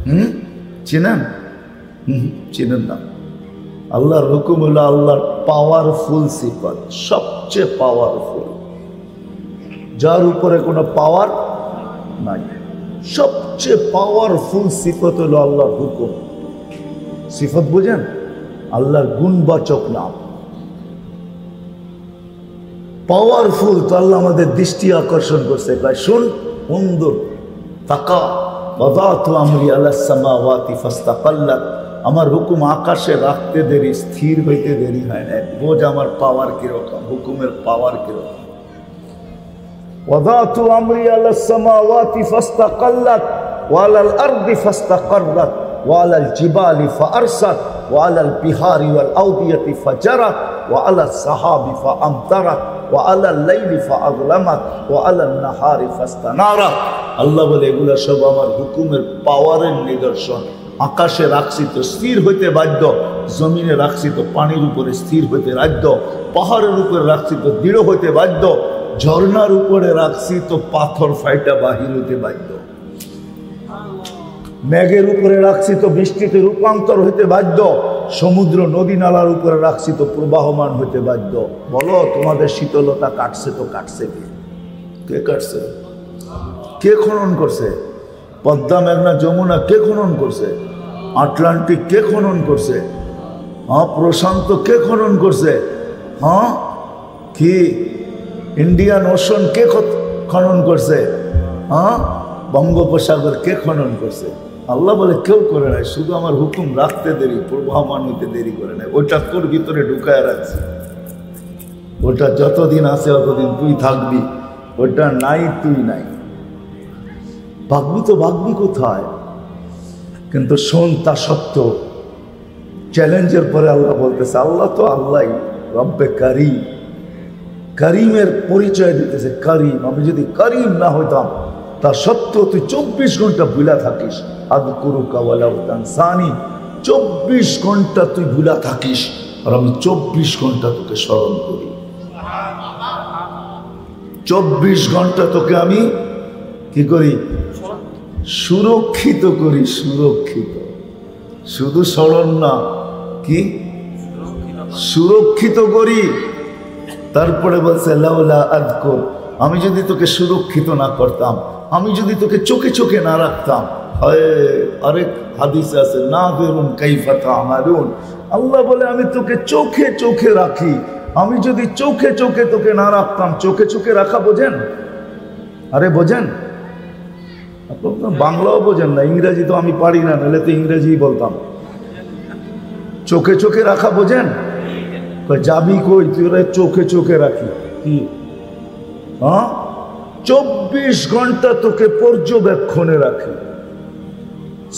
হুম? চিনেন? হুম চিনেন না। আল্লাহর হুকুম হলো আল্লাহর পাওয়ারফুল সিফাত সবচেয়ে পাওয়ারফুল যার উপরে কোনো পাওয়ার নাই। সবচেয়ে পাওয়ারফুল সিফত হলো আল্লাহর হুকুম। সিফত বুঝেন? আল্লাহর গুণবাচক নাম। পাওয়ারফুল তো আল্লাহ আমাদের দৃষ্টি আকর্ষণ করছে। ভাই, শুন সুন্দর তাকা আমার হুকুম আকাশে রাখতে দেরি, স্থির হইতে দেরি হয় না বোঝ আমার পাওয়ার কীরকম, হুকুমের পাওয়ার কীরকম। وضعت أمري على السماوات فاستقلت وعلى الأرض فاستقرت وعلى الجبال فأرست وعلى البحار والأودية فجرت وعلى السحاب فأمطرت وعلى الليل فأظلمت وعلى النهار فاستنارت আল্লাহ বলে এগুলো সব আমার হুকুমের পাওয়ারের নিদর্শন আকাশে রাখছি তো স্থির হইতে বাধ্য জমিনে রাখছি তো পানির উপরে স্থির হইতে বাধ্য পাহাড়ের উপরে রাখছি তো দৃঢ় হইতে বাধ্য ঝর্ণার উপরে রাখছি তো পাথর ফাইটা বাহির হইতে বাধ্য। মেঘের উপরে রাখছি তো বৃষ্টিতে রূপান্তর হইতে বাধ্য। সমুদ্র নদী নালার উপরে রাখছি তো প্রবাহমান হইতে বাধ্য। বলো, তোমাদের শীতলতা কাটছে তো কাটছে কে? কে কাটছে? কে খনন করছে? পদ্মা, মেঘনা, যমুনা কে খনন করছে? আটলান্টিক কে খনন করছে? হ্যাঁ প্রশান্ত কে খনন করছে? হ্যাঁ কি? ইন্ডিয়ান ওশন কে খনন করছে? হ্যাঁ? বঙ্গোপসাগর কে খনন করছে? আল্লাহ বলে, কেউ করে নাই, শুধু আমার হুকুম রাখতে দেরি, প্রবাহমান হইতে দেরি করে নাই। ওইটা তোর ভিতরে ঢুকায় রাখছে। ওটা যতদিন আছে অতদিন তুই থাকবি। ওটা নাই, তুই নাই। ভাগবি তো ভাগবি কোথায়? কিন্তু শোন তা সত্য। চ্যালেঞ্জের পরে আল্লাহ বলতেছে, আল্লাহ তো আল্লাহ রব্বে কারিম। করিমের পরিচয় দিতেছে, করিম। আমি যদি করিম না হইতাম তা সত্ত্বেও তুই চব্বিশ ঘণ্টা ভুলা থাকিস। আদ করু কাওয়ালানি চব্বিশ ঘণ্টা তুই ভুলা থাকিস। আর আমি চব্বিশ ঘণ্টা তোকে স্মরণ করি। চব্বিশ ঘণ্টা তোকে আমি কি করি? সুরক্ষিত করি, সুরক্ষিত। শুধু স্মরণ না, কি? সুরক্ষিত করি। তারপরে বলছে, লাউলা আদকর আমি যদি তোকে সুরক্ষিত না করতাম, আমি যদি তোকে চোখে চোখে না রাখতাম আরেক হাদিস আছে না বেরুন কাইফাতা আমারুন আল্লাহ বলে, আমি তোকে চোখে চোখে রাখি, আমি যদি চোখে চোখে তোকে না রাখতাম, চোখে চোখে রাখা বোঝেন? আরে, বোঝেন? বাংলাও বোঝেন না, ইংরেজি তো আমি পারি না, নাহলে তো ইংরেজিই বলতাম। চোখে চোখে রাখা বোঝেন? যাবি কই তুই ওরা চোখে চোখে রাখি কি হ্যাঁ চব্বিশ ঘণ্টা তোকে পর্যবেক্ষণে রাখি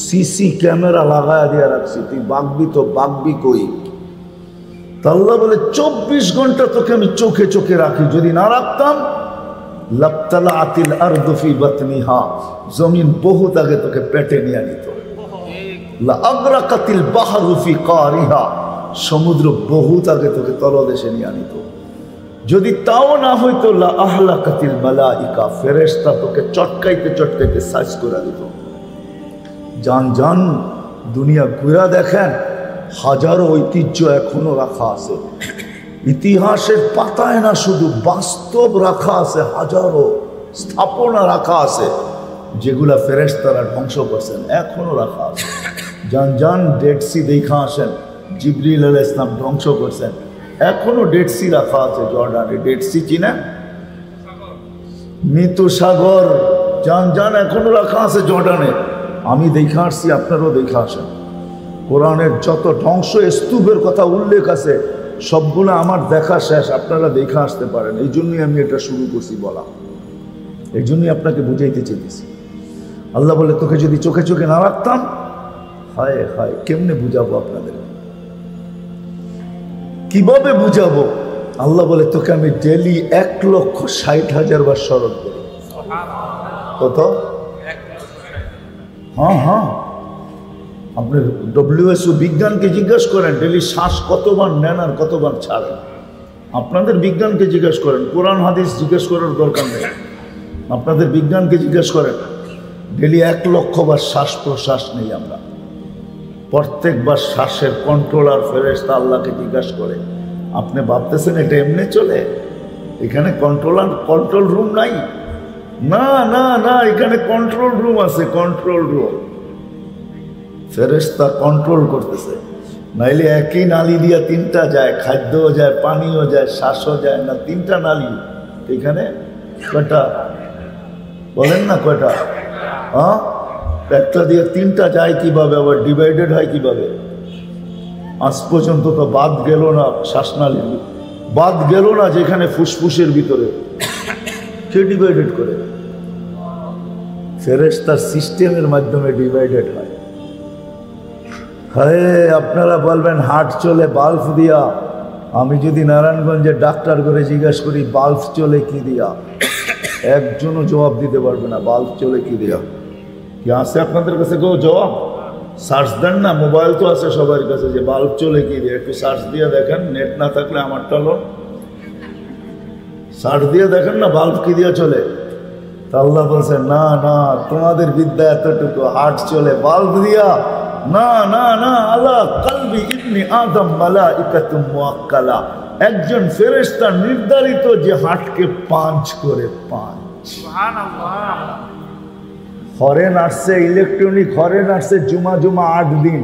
সিসি ক্যামেরা লাগায় দিয়ে রাখছি তুই বাগবি তো বাগবি কই তা আল্লাহ বলে চব্বিশ ঘণ্টা তোকে আমি চোখে চোখে রাখি যদি না রাখতাম লাপতালা আতিল আর দফি বাতনিহা জমিন বহুত আগে তোকে পেটে নিয়ে নিত আগ্রাকাতিল বাহারুফি কারিহা সমুদ্র বহুত আগে তোকে তলদেশে নিয়ে আনিত। যদি তাও না হইতো আহলা কাতিল মালাইকা, ফেরেশতা তোকে চটকাইতে চটকাইতে সাইজ করে দিত। যান যান, দুনিয়া ঘুরা দেখেন, হাজারো ঐতিহ্য এখনও রাখা আছে। ইতিহাসের পাতায় না শুধু বাস্তব রাখা আছে, হাজারো স্থাপনা রাখা আছে, যেগুলা ফেরেশতারা ধ্বংস করছেন, এখনও রাখা আছে। যান যান ডেড সি দেখা আসেন। জিবরিল আল ইসলাম ধ্বংস করছেন। এখনও ডেড সি রাখা আছে জর্ডানে। ডেড সি চিনেন? মৃত সাগর। যান যান, এখনও রাখা আছে জর্ডানে। আমি দেখা আসছি, আপনারাও দেখা আসেন। কোরআনের যত ধ্বংস স্তূপের কথা উল্লেখ আছে, সবগুলো আমার দেখা শেষ, আপনারা দেখা আসতে পারেন। এই জন্যই আমি এটা শুরু করছি বলা। এই জন্যই আপনাকে বুঝাইতে চেয়েছি আল্লাহ বলে, তোকে যদি চোখে চোখে না রাখতাম? হায় হায়, কেমনে বুঝাবো আপনাদের কীভাবে বুঝাবো? আল্লাহ বলে, তোকে আমি ডেলি এক লক্ষ ষাট হাজার বার স্মরণ করি। কত? হ্যাঁ হ্যাঁ। আপনি ডব্লিউএসও বিজ্ঞানকে জিজ্ঞেস করেন ডেলি শ্বাস কতবার নেন আর কতবার ছাড়েন? আপনাদের বিজ্ঞানকে জিজ্ঞেস করেন, কোরআন, হাদিস জিজ্ঞেস করার দরকার নেই। আপনাদের বিজ্ঞানকে জিজ্ঞেস করেন ডেলি এক লক্ষবার শ্বাস প্রশ্বাস নেই আমরা। প্রত্যেকবার শ্বাসের কন্ট্রোলার ফেরেস্তা আল্লাহকে জিজ্ঞাসা করে, আপনি ভাবতেছেন এটা এমনি চলে? এখানে কন্ট্রোলার কন্ট্রোল রুম নাই? না না না, এখানে কন্ট্রোল রুম আছে কন্ট্রোল রুম ফেরেস্তা কন্ট্রোল করতেছে। নাইলে একই নালি দিয়া তিনটা যায়, খাদ্যও যায়, পানিও যায়, শ্বাসও যায় না, তিনটা নালি। এখানে কয়টা? বলেন না কয়টা? হ্যাঁ? একটা দিয়ে তিনটা যায় কীভাবে, আবার ডিভাইডেড হয় কীভাবে? আজ পর্যন্ত তো বাদ গেল না শ্বাসনালীর বাদ গেল না যেখানে ফুসফুসের ভিতরে। কে ডিভাইডেড করে? ফেরেস তার সিস্টেমের মাধ্যমে ডিভাইডেড হয়। হয়ে, আপনারা বলবেন হাট চলে বাল্ব দিয়া। আমি যদি নারায়ণগঞ্জে ডাক্তার করে জিজ্ঞাসা করি বাল্ব চলে কি দিয়া? একজনও জবাব দিতে পারবে না বাল্ব চলে কি দিয়া? কি আছে আপনাদের কাছে কেউ জবাব? সার্চ দেন না মোবাইল তো আছে সবার কাছে, যে বাল্ব চলে কি দিয়ে? একটু সার্চ দিয়ে দেখেন নেট না থাকলে আমারটা লোন সার্চ দিয়ে দেখেন না বাল্ব কি দিয়ে চলে। তা আল্লাহ বলছে, না না, তোমাদের বিদ্যা এতটুকু হাট চলে বাল্ব দিয়া। না না না আল্লাহ কালবি ইবনি আদম মালা ইকাতুম মুআক্কালা। একজন ফেরেশতা নির্ধারিত যে হাটকে পাঁচ করে পাঁচ হরেন আসছে ইলেকট্রনিক হরেন আসছে জুমা জুমা আট দিন।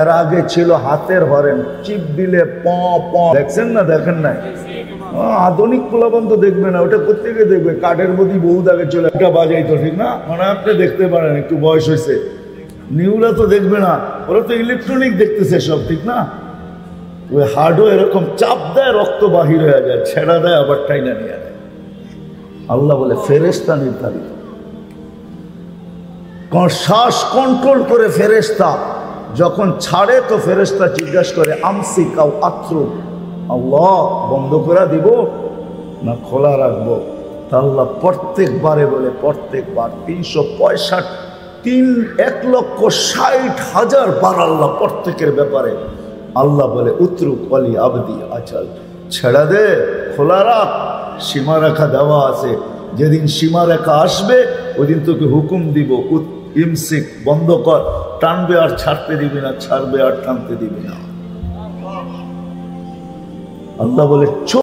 এর আগে ছিল হাতের হরেন, চিপ দিলে প প। দেখছেন না? দেখেন নাই? আধুনিক পোলাবন তো দেখবে না, ওটা কোথেকে দেখবে? কাঠের প্রতি বহুত আগে চলে একটা বাজাইতো, ঠিক না? মানে আপনি দেখতে পারেন, একটু বয়স হয়েছে। নিউরা তো দেখবে না, ওরা তো ইলেকট্রনিক দেখতেছে সব, ঠিক না? ওই হার্ডও এরকম চাপ দেয়, রক্ত বাহির হয়ে যায়, ছেড়া দেয়, আবার টাইনা নিয়ে আল্লাহ বলে ফেরেস্তা নির্ধারিত। শ্বাস কন্ট্রোল করে ফেরেস্তা যখন ছাড়ে তো ফেরেস্তা জিজ্ঞাসা করে, আমসি কাউ আত্রু? আল্লাহ, বন্ধ করে দিব না খোলা রাখব? আল্লাহ প্রত্যেকবারে বলে, প্রত্যেকবার তিনশো পঁয়ষাট, তিন, এক লক্ষ ষাট হাজার বার আল্লাহ প্রত্যেকের ব্যাপারে আল্লাহ বলে উত্রুক অলি আবদি আচাল ছেড়া দে, খোলা রাখ, সীমারেখা দেওয়া আছে। যেদিন সীমারেখা আসবে ওদিন তোকে হুকুম দিব ইমসিক বন্ধ কর। টানবে আর ছাড়তে দিবি না, ছাড়বে আর টানতে দিবি না। আল্লাহ বলে